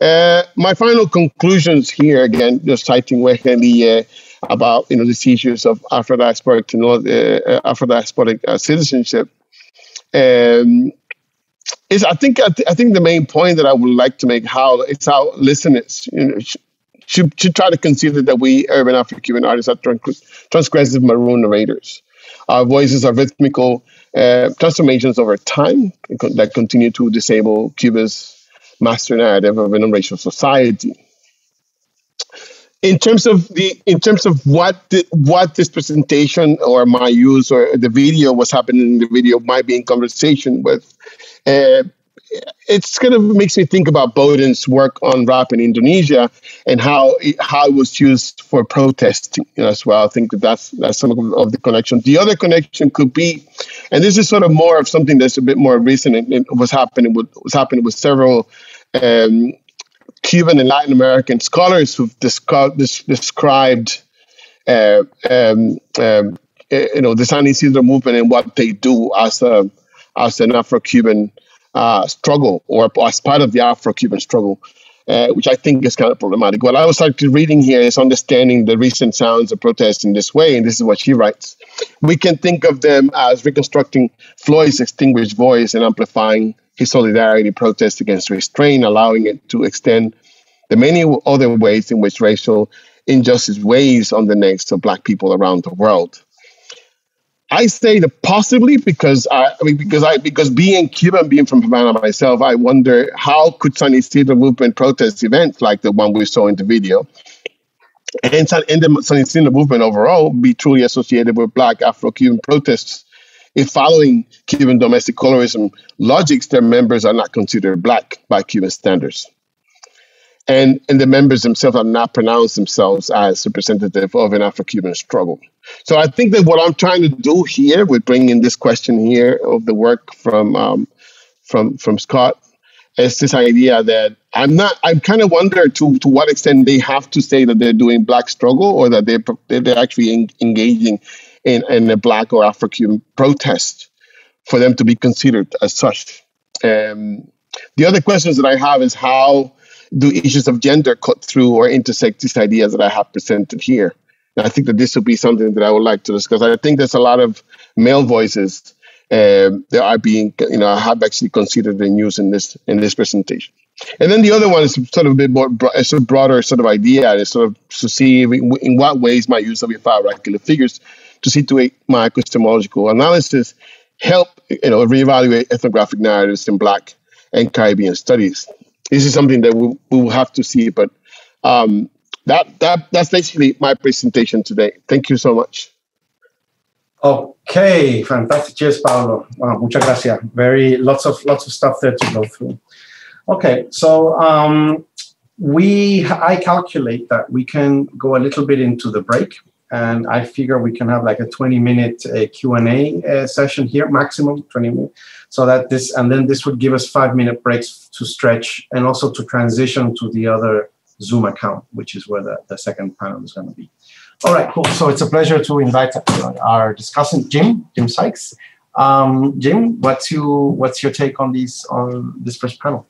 Uh, my final conclusions here, again, just citing Wesley uh, about you know these issues of Afro-diasporic, you know, uh, Afro-diasporic uh, citizenship. Um, is I think I, th- I, think the main point that I would like to make how it's how listeners you know, should, should try to consider that we urban Afro-Cuban artists are transgressive maroon narrators. Our voices are rhythmical uh, transformations over time that continue to disable Cuba's master narrative of an racial society. In terms of the, in terms of what the, what this presentation or my use or the video, what's happening in the video, might be in conversation with, uh, it's kind of makes me think about Bodden's work on rap in Indonesia and how it, how it was used for protesting as well. I think that that's that's some of the connection. The other connection could be, and this is sort of more of something that's a bit more recent and, and was happening with was happening with several. Um, Cuban and Latin American scholars who've described, described uh, um, um, you know the San Isidro movement and what they do as a as an Afro-Cuban uh, struggle or as part of the Afro-Cuban struggle, uh, which I think is kind of problematic. What I was started reading here is understanding the recent sounds of protest in this way, and this is what she writes. We can think of them as reconstructing Floyd's extinguished voice and amplifying his solidarity protest against restraint, allowing it to extend the many other ways in which racial injustice weighs on the necks of Black people around the world. I say that possibly because I, I, mean because I because being Cuban, being from Havana myself, I wonder how could San Isidro movement protest events like the one we saw in the video, and, and the San movement overall be truly associated with Black Afro-Cuban protests if following Cuban domestic colorism logics, their members are not considered Black by Cuban standards and, and the members themselves are not pronounced themselves as representative of an Afro-Cuban struggle. So I think that what I'm trying to do here with bringing this question here of the work from um, from from Scott is this idea that I'm not. I kind of wonder to to what extent they have to say that they're doing black struggle or that they're they're actually in, engaging in, in a black or Afro-Cuban protest for them to be considered as such. Um, the other questions that I have is how do issues of gender cut through or intersect these ideas that I have presented here? And I think that this would be something that I would like to discuss. I think there's a lot of male voices um, that are being, you know, have actually considered and used in this in this presentation. And then the other one is sort of a bit more, it's a broader sort of idea, it's sort of to see in what ways my use of oracular figures to situate my epistemological analysis help, you know, reevaluate ethnographic narratives in Black and Caribbean studies this is something that we, will have to see. But um, that that that's basically my presentation today. Thank you so much. Okay, fantastic. Cheers, Paulo. Wow, muchas gracias. Very lots of lots of stuff there to go through. Okay, so um, we I calculate that we can go a little bit into the break, and I figure we can have like a 20 minute uh, Q&A uh, session here, maximum 20 minutes. So that this, and then this would give us five minute breaks to stretch and also to transition to the other Zoom account, which is where the, the second panel is going to be. All right, cool. So it's a pleasure to invite our discussant, Jim, Jim Sykes. Um, Jim, what's you what's your take on these on this first panel?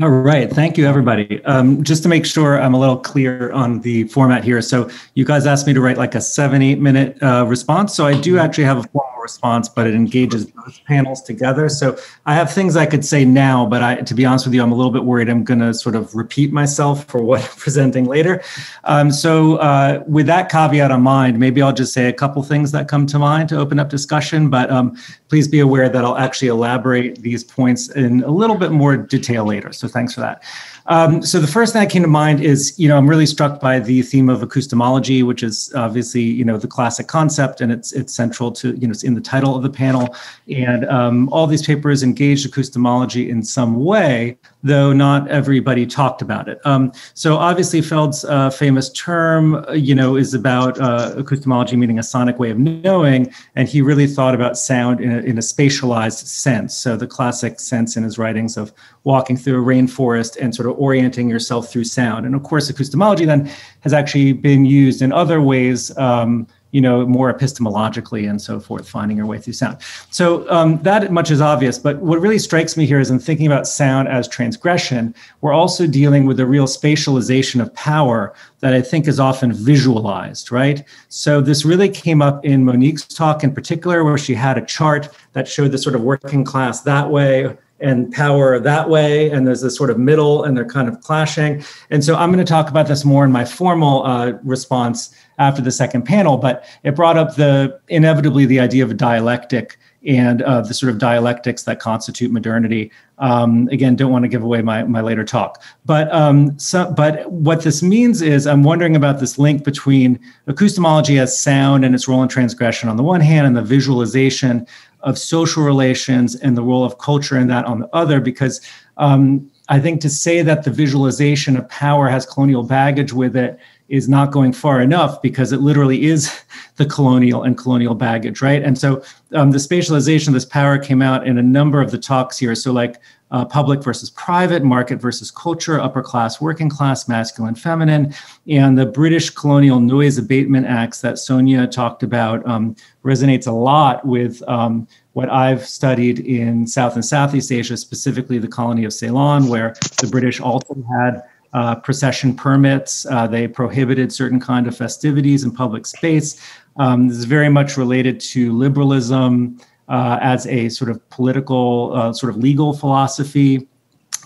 All right. Thank you, everybody. Um, just to make sure I'm a little clear on the format here. So, you guys asked me to write like a seven, eight minute uh, response. So, I do actually have a response, but it engages both panels together. So I have things I could say now, but I, to be honest with you, I'm a little bit worried I'm going to sort of repeat myself for what I'm presenting later. Um, so uh, with that caveat in mind, maybe I'll just say a couple things that come to mind to open up discussion, but um, please be aware that I'll actually elaborate these points in a little bit more detail later. So thanks for that. Um, so the first thing that came to mind is, you know, I'm really struck by the theme of acoustemology, which is obviously, you know, the classic concept, and it's it's central to, you know, it's in the title of the panel. And um, all these papers engaged acoustemology in some way, though not everybody talked about it. Um, so obviously, Feld's uh, famous term, you know, is about uh, acoustemology, meaning a sonic way of knowing, and he really thought about sound in a, in a spatialized sense. So the classic sense in his writings of walking through a rainforest and sort of orienting yourself through sound. And of course, acoustemology then has actually been used in other ways. Um, you know, more epistemologically and so forth, finding your way through sound. So um, that much is obvious. But what really strikes me here is in thinking about sound as transgression, we're also dealing with a real spatialization of power that I think is often visualized, right? So this really came up in Monique's talk in particular, where she had a chart that showed the sort of working class that way, and power that way and there's this sort of middle and they're kind of clashing and so i'm going to talk about this more in my formal uh, response after the second panel but it brought up the inevitably the idea of a dialectic and uh, the sort of dialectics that constitute modernity. Um, again don't want to give away my, my later talk. But um, so, but what this means is i'm wondering about this link between acoustemology as sound and its role in transgression on the one hand and the visualization of social relations and the role of culture in that on the other, because um, I think to say that the visualization of power has colonial baggage with it is not going far enough because it literally is the colonial and colonial baggage, right? And so um, the spatialization of this power came out in a number of the talks here. So, like uh, public versus private, market versus culture, upper class, working class, masculine, feminine, and the British Colonial Noise Abatement Acts that Sonia talked about um, resonates a lot with um, what I've studied in South and Southeast Asia, specifically the colony of Ceylon, where the British also had uh, procession permits. Uh, they prohibited certain kind of festivities in public space. Um, this is very much related to liberalism uh, as a sort of political, uh, sort of legal philosophy.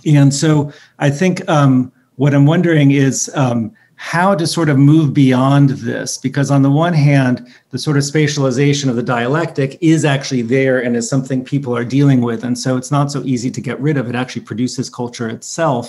And so I think um, what I'm wondering is um, how to sort of move beyond this, because on the one hand, the sort of spatialization of the dialectic is actually there and is something people are dealing with. And so it's not so easy to get rid of. It actually produces culture itself.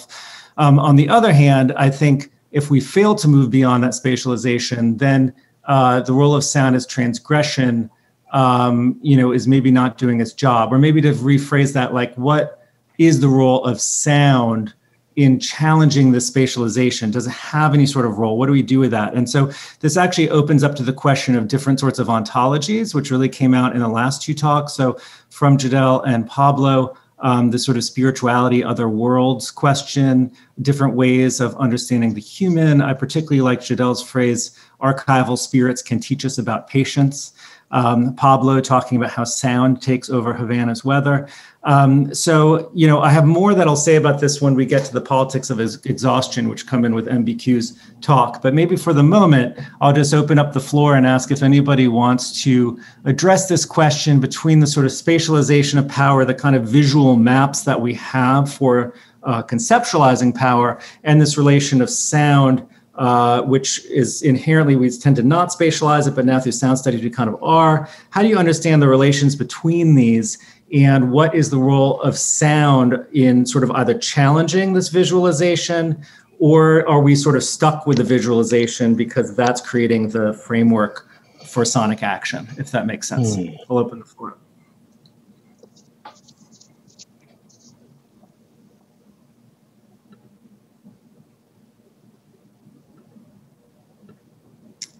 Um, on the other hand, I think if we fail to move beyond that spatialization, then uh, the role of sound as transgression, um, you know, is maybe not doing its job. Or maybe to rephrase that, like, what is the role of sound in challenging the spatialization? Does it have any sort of role? What do we do with that? And so this actually opens up to the question of different sorts of ontologies, which really came out in the last two talks. So from Jadele and Pablo, um, the sort of spirituality, other worlds question, different ways of understanding the human. I particularly like Jadele's phrase, archival spirits can teach us about patience. Um, Pablo talking about how sound takes over Havana's weather. Um, so, you know, I have more that I'll say about this when we get to the politics of exhaustion, which come in with MBQ's talk. But maybe for the moment, I'll just open up the floor and ask if anybody wants to address this question between the sort of spatialization of power, the kind of visual maps that we have for uh, conceptualizing power, and this relation of sound uh, which is inherently we tend to not spatialize it, but now through sound studies we kind of are. How do you understand the relations between these and what is the role of sound in sort of either challenging this visualization or are we sort of stuck with the visualization because that's creating the framework for sonic action, if that makes sense? Mm. I'll open the floor.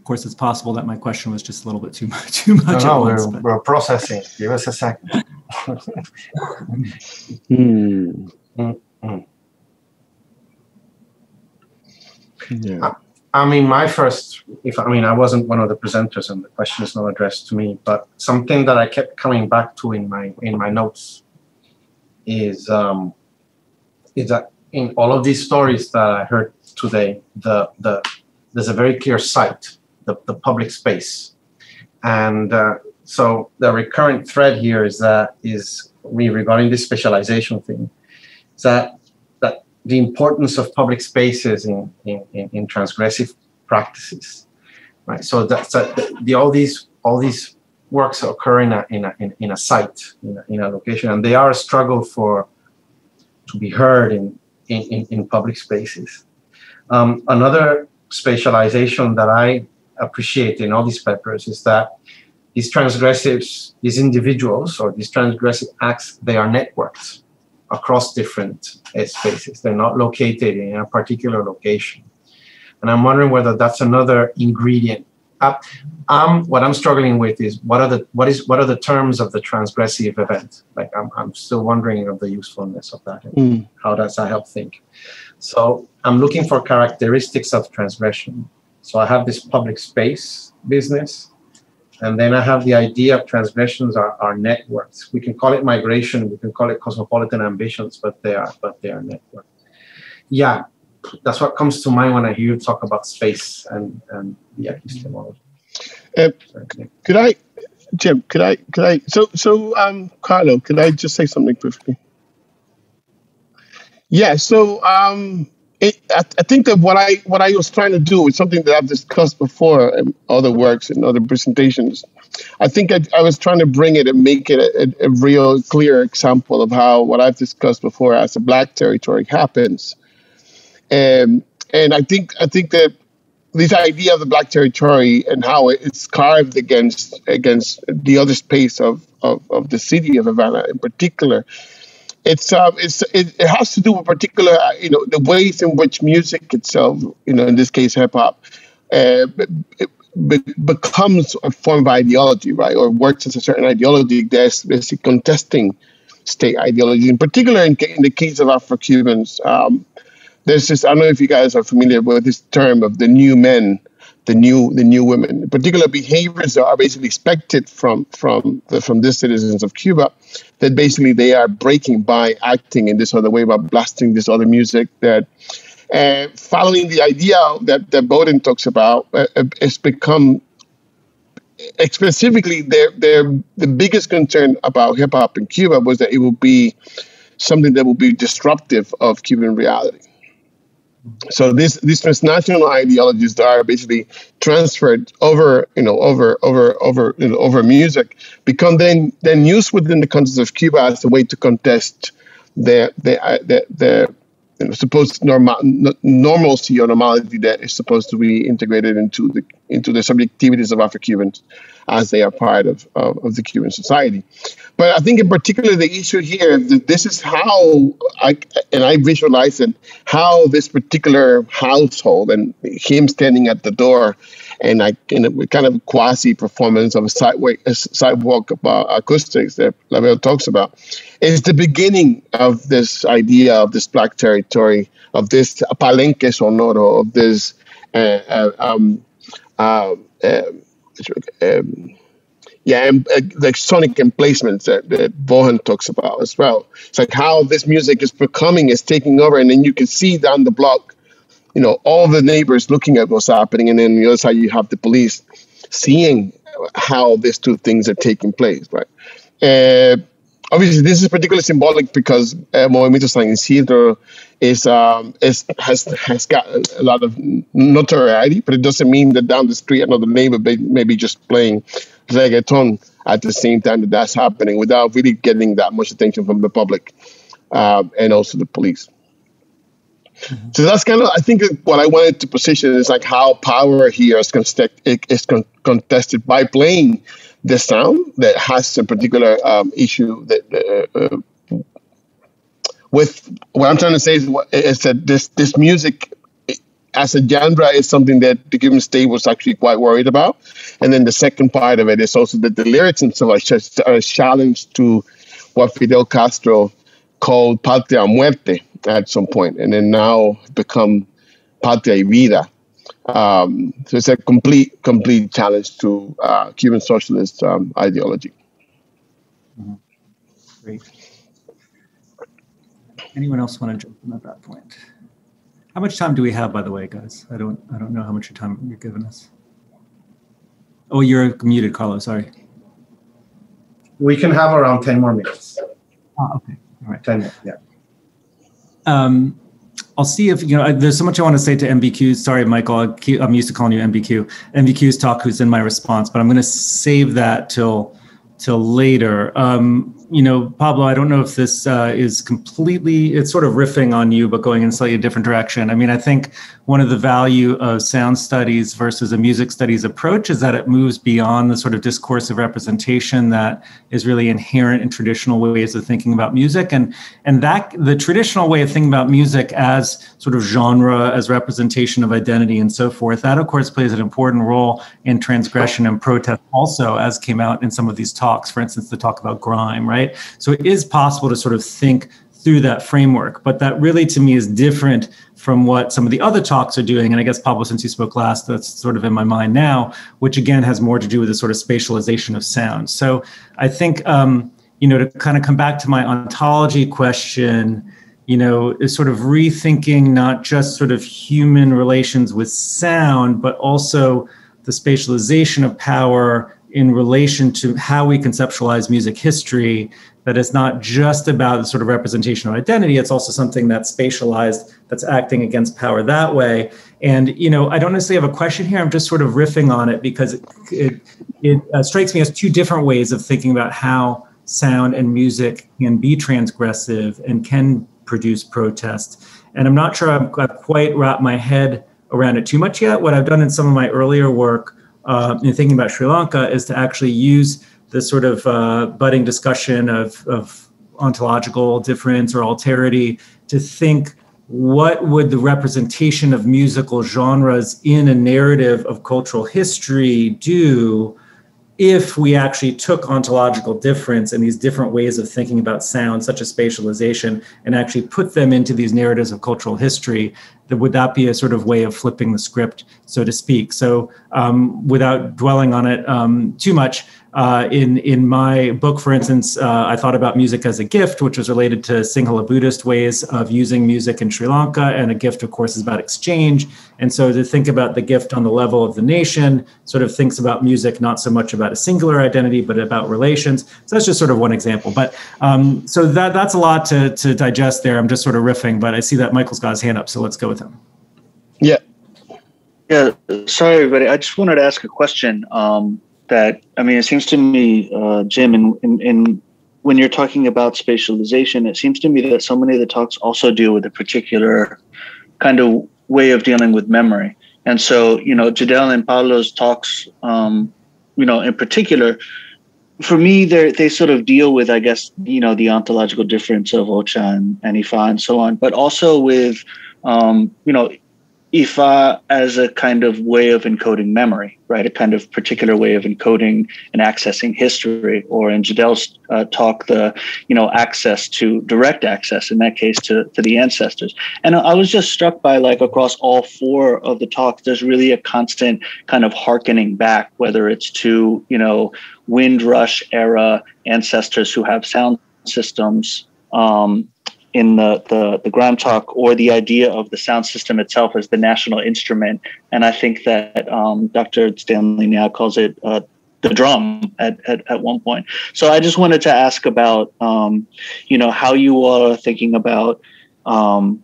Of course, it's possible that my question was just a little bit too much. Too much. No, no once, we're, we're, processing. Give us a second. hmm. Mm-hmm. Yeah. I, I mean, my first, if I mean, I wasn't one of the presenters, and the question is not addressed to me, but something that I kept coming back to in my in my notes is um, is that in all of these stories that I heard today, the the there's a very clear site the, the public space. And uh, so the recurrent thread here is that is me regarding this specialization thing, is that that the importance of public spaces in in, in, in transgressive practices, right? So that's that the, the, all these all these works occur in a in a in, in a site in a, in a location, and they are a struggle for to be heard in in, in public spaces. Um, another spatialization that I appreciate in all these papers is that these transgressives, these individuals or these transgressive acts, they are networks across different spaces. They're not located in a particular location. And I'm wondering whether that's another ingredient. Uh, um, what I'm struggling with is what are the what is what are the terms of the transgressive event? Like I'm, I'm still wondering of the usefulness of that. Mm. How does that help think? So I'm looking for characteristics of transgression. So I have this public space business, and then I have the idea of transgressions are, are networks. We can call it migration, we can call it cosmopolitan ambitions, but they are but they are networks. Yeah, that's what comes to mind when I hear you talk about space and, and the epistemology. Uh, could I, Jim? Could I? Could I? So, so, um, Carlo, could I just say something briefly? Yeah. So, um, it, I, I, think that what I what I was trying to do is something that I've discussed before in other works and other presentations. I think I, I was trying to bring it and make it a, a, real clear example of how what I've discussed before as a black territory happens. And and I think I think that this idea of the black territory and how it's carved against against the other space of, of, of the city of Havana in particular it's um, it's it, it, has to do with particular uh, you know the ways in which music itself you know in this case hip hop uh, be, becomes a form of ideology right? Or works as a certain ideology. That's basically contesting state ideology. In particular in, in the case of Afro-Cubans um, there's this I don't know if you guys are familiar with this term of the new men the new the new women. Particular behaviors are basically expected from from the, from the citizens of Cuba that basically they are breaking by acting in this other way by blasting this other music that. Following the idea that, that Bowden talks about, uh, uh it's become specifically their, their the biggest concern about hip hop in Cuba was that it will be something that will be disruptive of Cuban reality. So these these transnational ideologies that are basically transferred over, you know, over over over you know, over music become then then used within the context of Cuba as a way to contest the the uh, the, the you know, supposed normal normalcy or normality that is supposed to be integrated into the into the subjectivities of Afro-Cubans as they are part of, of, of, the Cuban society. But I think in particular the issue here this is how I and I visualize it how this particular household and him standing at the door and I in a kind of quasi performance of a sidewalk, a sidewalk acoustics that LaBelle talks about is the beginning of this idea of this black territory of this palenque sonoro of this uh, uh, um, uh, um, yeah, and, uh, the sonic emplacements that, that Bohan talks about as well. It's like how this music is becoming, is taking over, and then you can see down the block, you know, all the neighbors looking at what's happening, and then the other side you have the police seeing how these two things are taking place, right? Uh, obviously this is particularly symbolic because uh, Movimiento San Isidro is, um, is has has got a lot of notoriety, but it doesn't mean that down the street another neighbor may, may be just playing reggaeton at the same time that that's happening without really getting that much attention from the public um, and also the police. Mm-hmm. So that's kind of, I think, what I wanted to position is like how power here is, contested, is contested by playing the sound that has a particular um, issue that uh, uh, with what I'm trying to say is, is that this this music as a genre is something that the Cuban state was actually quite worried about, and then the second part of it is also that the lyrics themselves are a challenge to what Fidel Castro called patria muerte at some point, and then now become patria y vida. Um, so it's a complete, complete challenge to uh, Cuban socialist um, ideology. Mm-hmm. Great. Anyone else want to jump in at that point? How much time do we have, by the way, guys? I don't, I don't know how much time you're giving us. Oh, you're muted, Carlos. Sorry. we can have around 10 more minutes. Oh, okay. All right. 10, minutes. yeah. Um, I'll see if you know. There's so much I want to say to MBQ. Sorry, Michael. I keep, I'm used to calling you MBQ. MBQ's talk, who's in my response, but I'm going to save that till till later. Um, you know, Pablo, I don't know if this uh, is completely, it's sort of riffing on you, but going in a slightly different direction. I mean, I think one of the value of sound studies versus a music studies approach is that it moves beyond the sort of discoursive representation that is really inherent in traditional ways of thinking about music. And, and that the traditional way of thinking about music as sort of genre, as representation of identity and so forth, that of course plays an important role in transgression and protest also, as came out in some of these talks, for instance, the talk about grime, right? So it is possible to sort of think through that framework. But that really, to me, is different from what some of the other talks are doing. And I guess, Pablo, since you spoke last, that's sort of in my mind now, which again has more to do with the sort of spatialization of sound. So I think, um, you know, to kind of come back to my ontology question, you know, is sort of rethinking not just sort of human relations with sound, but also the spatialization of power in relation to how we conceptualize music history that it's not just about the sort of representation of identity it's also something that's spatialized that's acting against power that way. And you know i don't necessarily have a question here i'm just sort of riffing on it because it, it, it uh, strikes me as two different ways of thinking about how sound and music can be transgressive and can produce protest. And i'm not sure i've, I've quite wrapped my head around it too much yet. What i've done in some of my earlier work uh, in thinking about Sri Lanka is to actually use this sort of uh, budding discussion of, of ontological difference or alterity to think what would the representation of musical genres in a narrative of cultural history do if we actually took ontological difference and these different ways of thinking about sound, such as spatialization, and actually put them into these narratives of cultural history, that would that be a sort of way of flipping the script, so to speak? So, um, without dwelling on it um, too much, uh, in in my book, for instance, uh, I thought about music as a gift, which was related to Sinhala Buddhist ways of using music in Sri Lanka, and a gift, of course, is about exchange. And so, to think about the gift on the level of the nation, sort of thinks about music not so much about a singular identity, but about relations. So that's just sort of one example. But um, so that that's a lot to to digest there. I'm just sort of riffing, but I see that Michael's got his hand up, so let's go with him. Yeah. Yeah. Sorry, everybody. I just wanted to ask a question. Um, that I mean, it seems to me, uh, Jim, in, in, in when you're talking about spatialization, it seems to me that so many of the talks also deal with a particular kind of way of dealing with memory. And so, you know, Jadele and Pablo's talks, um, you know, in particular, for me, they they sort of deal with, I guess, you know, the ontological difference of Ocha and, and Ifa and so on, but also with, um, you know, Ifa as a kind of way of encoding memory, right? A kind of particular way of encoding and accessing history, or in Jadele's uh, talk, the you know access to direct access in that case to to the ancestors. And I was just struck by like across all four of the talks, there's really a constant kind of harkening back, whether it's to you know Windrush era ancestors who have sound systems. Um, in the, the, the Grime talk or the idea of the sound system itself as the national instrument. And I think that um, Dr. Stanley Niaah calls it uh, the drum at, at, at one point. So I just wanted to ask about, um, you know, how you are thinking about um,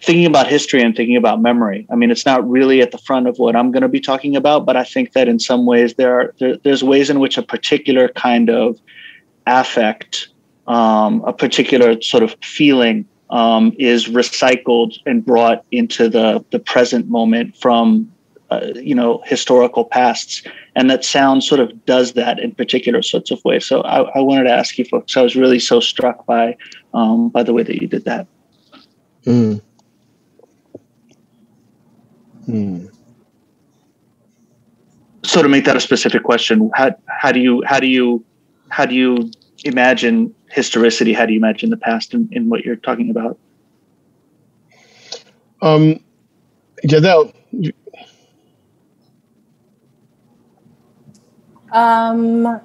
thinking about history and thinking about memory. I mean, it's not really at the front of what I'm going to be talking about, but I think that in some ways there are there, there's ways in which a particular kind of affect um, a particular sort of feeling um, is recycled and brought into the the present moment from uh, you know historical pasts and that sound sort of does that in particular sorts of ways so i, I wanted to ask you folks i was really so struck by um, by the way that you did that mm. Mm. so to make that a specific question how, how do you how do you how do you imagine historicity? How do you imagine the past in, in what you're talking about? Um, Jadele. You... Um,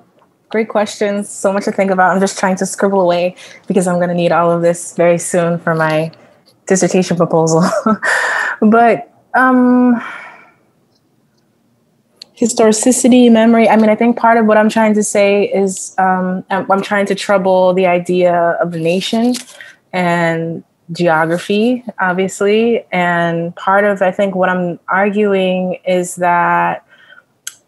great questions. So much to think about. I'm just trying to scribble away because I'm going to need all of this very soon for my dissertation proposal. but um, historicity, memory. I mean, I think part of what I'm trying to say is um, I'm, trying to trouble the idea of nation and geography, obviously. And part of, I think, what I'm arguing is that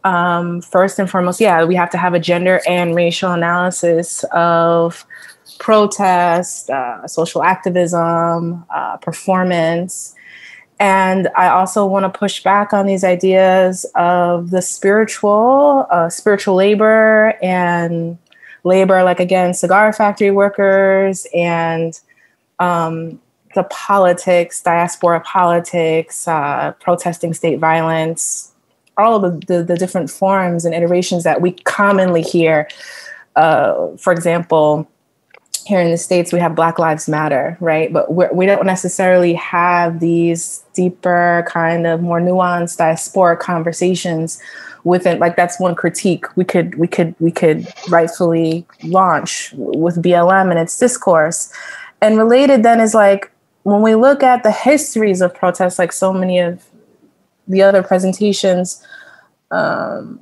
um, first and foremost, yeah, we have to have a gender and racial analysis of protest, uh, social activism, uh, performance. And I also want to push back on these ideas of the spiritual, uh, spiritual labor and labor, like again, cigar factory workers and um, the politics, diaspora politics, uh, protesting state violence, all of the, the, the, different forms and iterations that we commonly hear. Uh, for example, here in the States, we have Black Lives Matter, right? But we're, we do not necessarily have these deeper, kind of more nuanced diasporic conversations within like that's one critique we could we could we could rightfully launch with BLM and its discourse and related then is like when we look at the histories of protests, like so many of the other presentations um,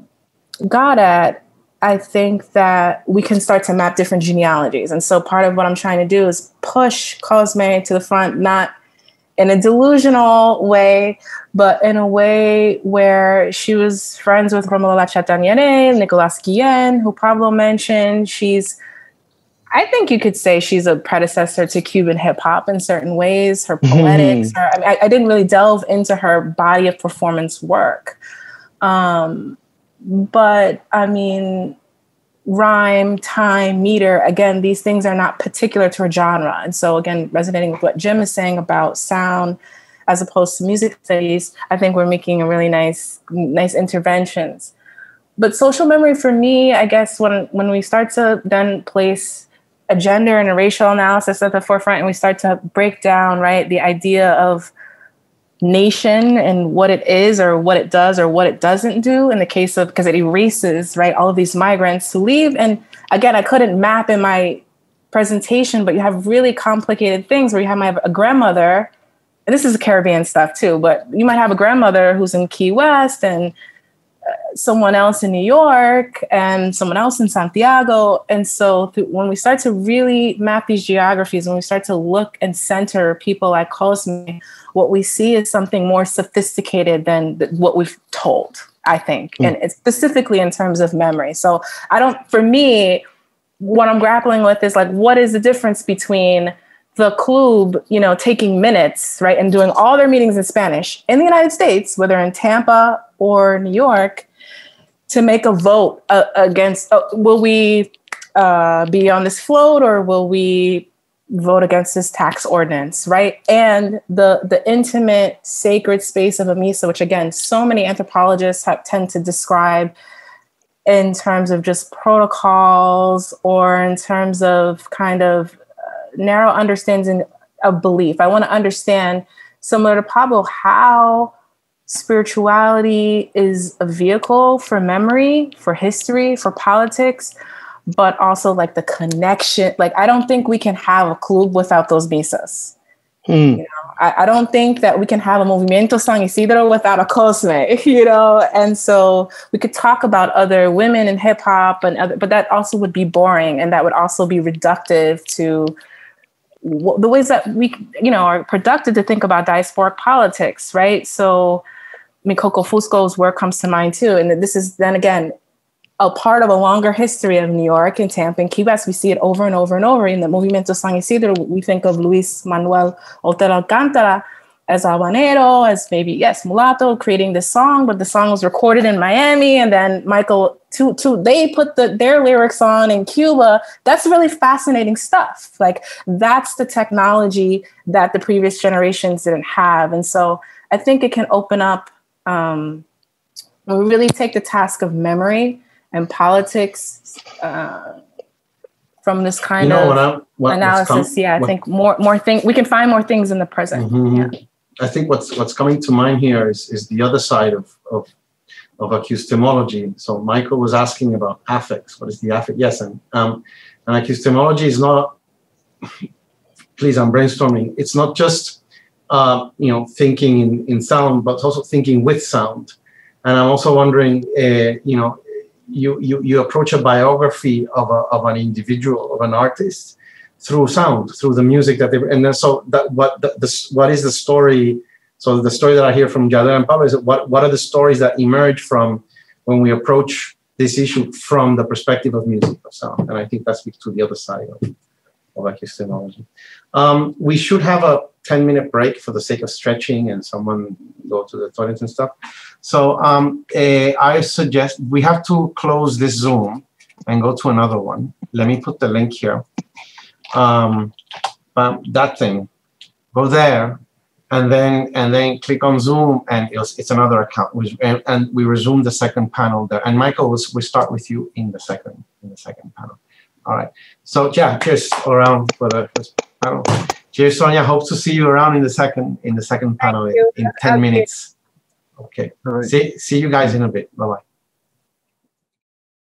got at, I think that we can start to map different genealogies. And so part of what I'm trying to do is push Cosme to the front, not in a delusional way, but in a way where she was friends with Romulo Lachataniere, Nicolas Guillen, who Pablo mentioned. She's I think you could say she's a predecessor to Cuban hip hop in certain ways. Her mm-hmm. poetics, mm-hmm. her, I, mean, I, I, didn't really delve into her body of performance work. Um, but I mean, rhyme, time, meter, again, these things are not particular to a genre. And so, again, resonating with what Jim is saying about sound as opposed to music studies, I think we're making a really nice, nice interventions. But social memory for me, I guess when when we start to then place a gender and a racial analysis at the forefront and we start to break down right the idea of nation and what it is or what it does or what it doesn't do. In the case of because it erases right all of these migrants who leave. And again i couldn't map in my presentation but you have really complicated things where you have my, a grandmother and this is caribbean stuff too but you might have a grandmother who's in key west and someone else in New York and someone else in Santiago. And so th- when we start to really map these geographies, when we start to look and center people like Cosme, what we see is something more sophisticated than th- what we've told, I think, mm. and it's specifically in terms of memory. So I don't, for me, what I'm grappling with is like, what is the difference between the club, you know, taking minutes, right, and doing all their meetings in Spanish in the United States, whether in Tampa or New York, to make a vote uh, against uh, will we uh, be on this float or will we vote against this tax ordinance right? And the the intimate sacred space of a misa which again so many anthropologists have, tend to describe in terms of just protocols or in terms of kind of uh, narrow understanding of belief. I want to understand similar to pablo how spirituality is a vehicle for memory, for history, for politics, but also like the connection. Like, I don't think we can have a club without those misas. Hmm. You know, I, I, don't think that we can have a Movimiento San Isidro without a Cosme, you know? And so we could talk about other women in hip hop and other, but that also would be boring and that would also be reductive to the ways that we, you know, are productive to think about diasporic politics, right? So Coco Fusco's work comes to mind too. And this is then again a part of a longer history of New York and Tampa and Key West. We see it over and over and over in the Movimiento San Isidro. We think of Luis Manuel Otero Alcantara as habanero, as maybe, yes, mulatto, creating this song, but the song was recorded in Miami. And then Michael, to, to, they put the, their lyrics on in Cuba. That's really fascinating stuff. Like that's the technology that the previous generations didn't have. And so I think it can open up um, we really take the task of memory and politics uh, from this kind you know, of what what, analysis. yeah, I what, think more more things we can find more things in the present. Mm-hmm. Yeah. I think what's what's coming to mind here is is the other side of of of acoustemology. So Michael was asking about affects. What is the affect? Yes, and um, and acoustemology is not. please, I'm brainstorming. It's not just uh, you know, thinking in, in sound, but also thinking with sound. And I'm also wondering, uh, you know, you, you, you approach a biography of, a, of an individual, of an artist through sound, through the music that they, and then so that what the, the what is the story? So the story that I hear from Jadele and Pablo is what, what are the stories that emerge from when we approach this issue from the perspective of music of sound? And I think that speaks to the other side of, of epistemology. Um, we should have a 10 minute break for the sake of stretching and someone go to the toilet and stuff. So um, uh, I suggest we have to close this Zoom and go to another one. Let me put the link here. Um, that thing, go there, and then and then click on Zoom, and it's, it's another account. And, and, we resume the second panel there. And Michael, we start with you in the second in the second panel. All right. So yeah, cheers around for the first panel. Cheers, Sonia. Hope to see you around in the second in the second panel in, in 10 minutes. Okay. All right. See see you guys in a bit. Bye bye.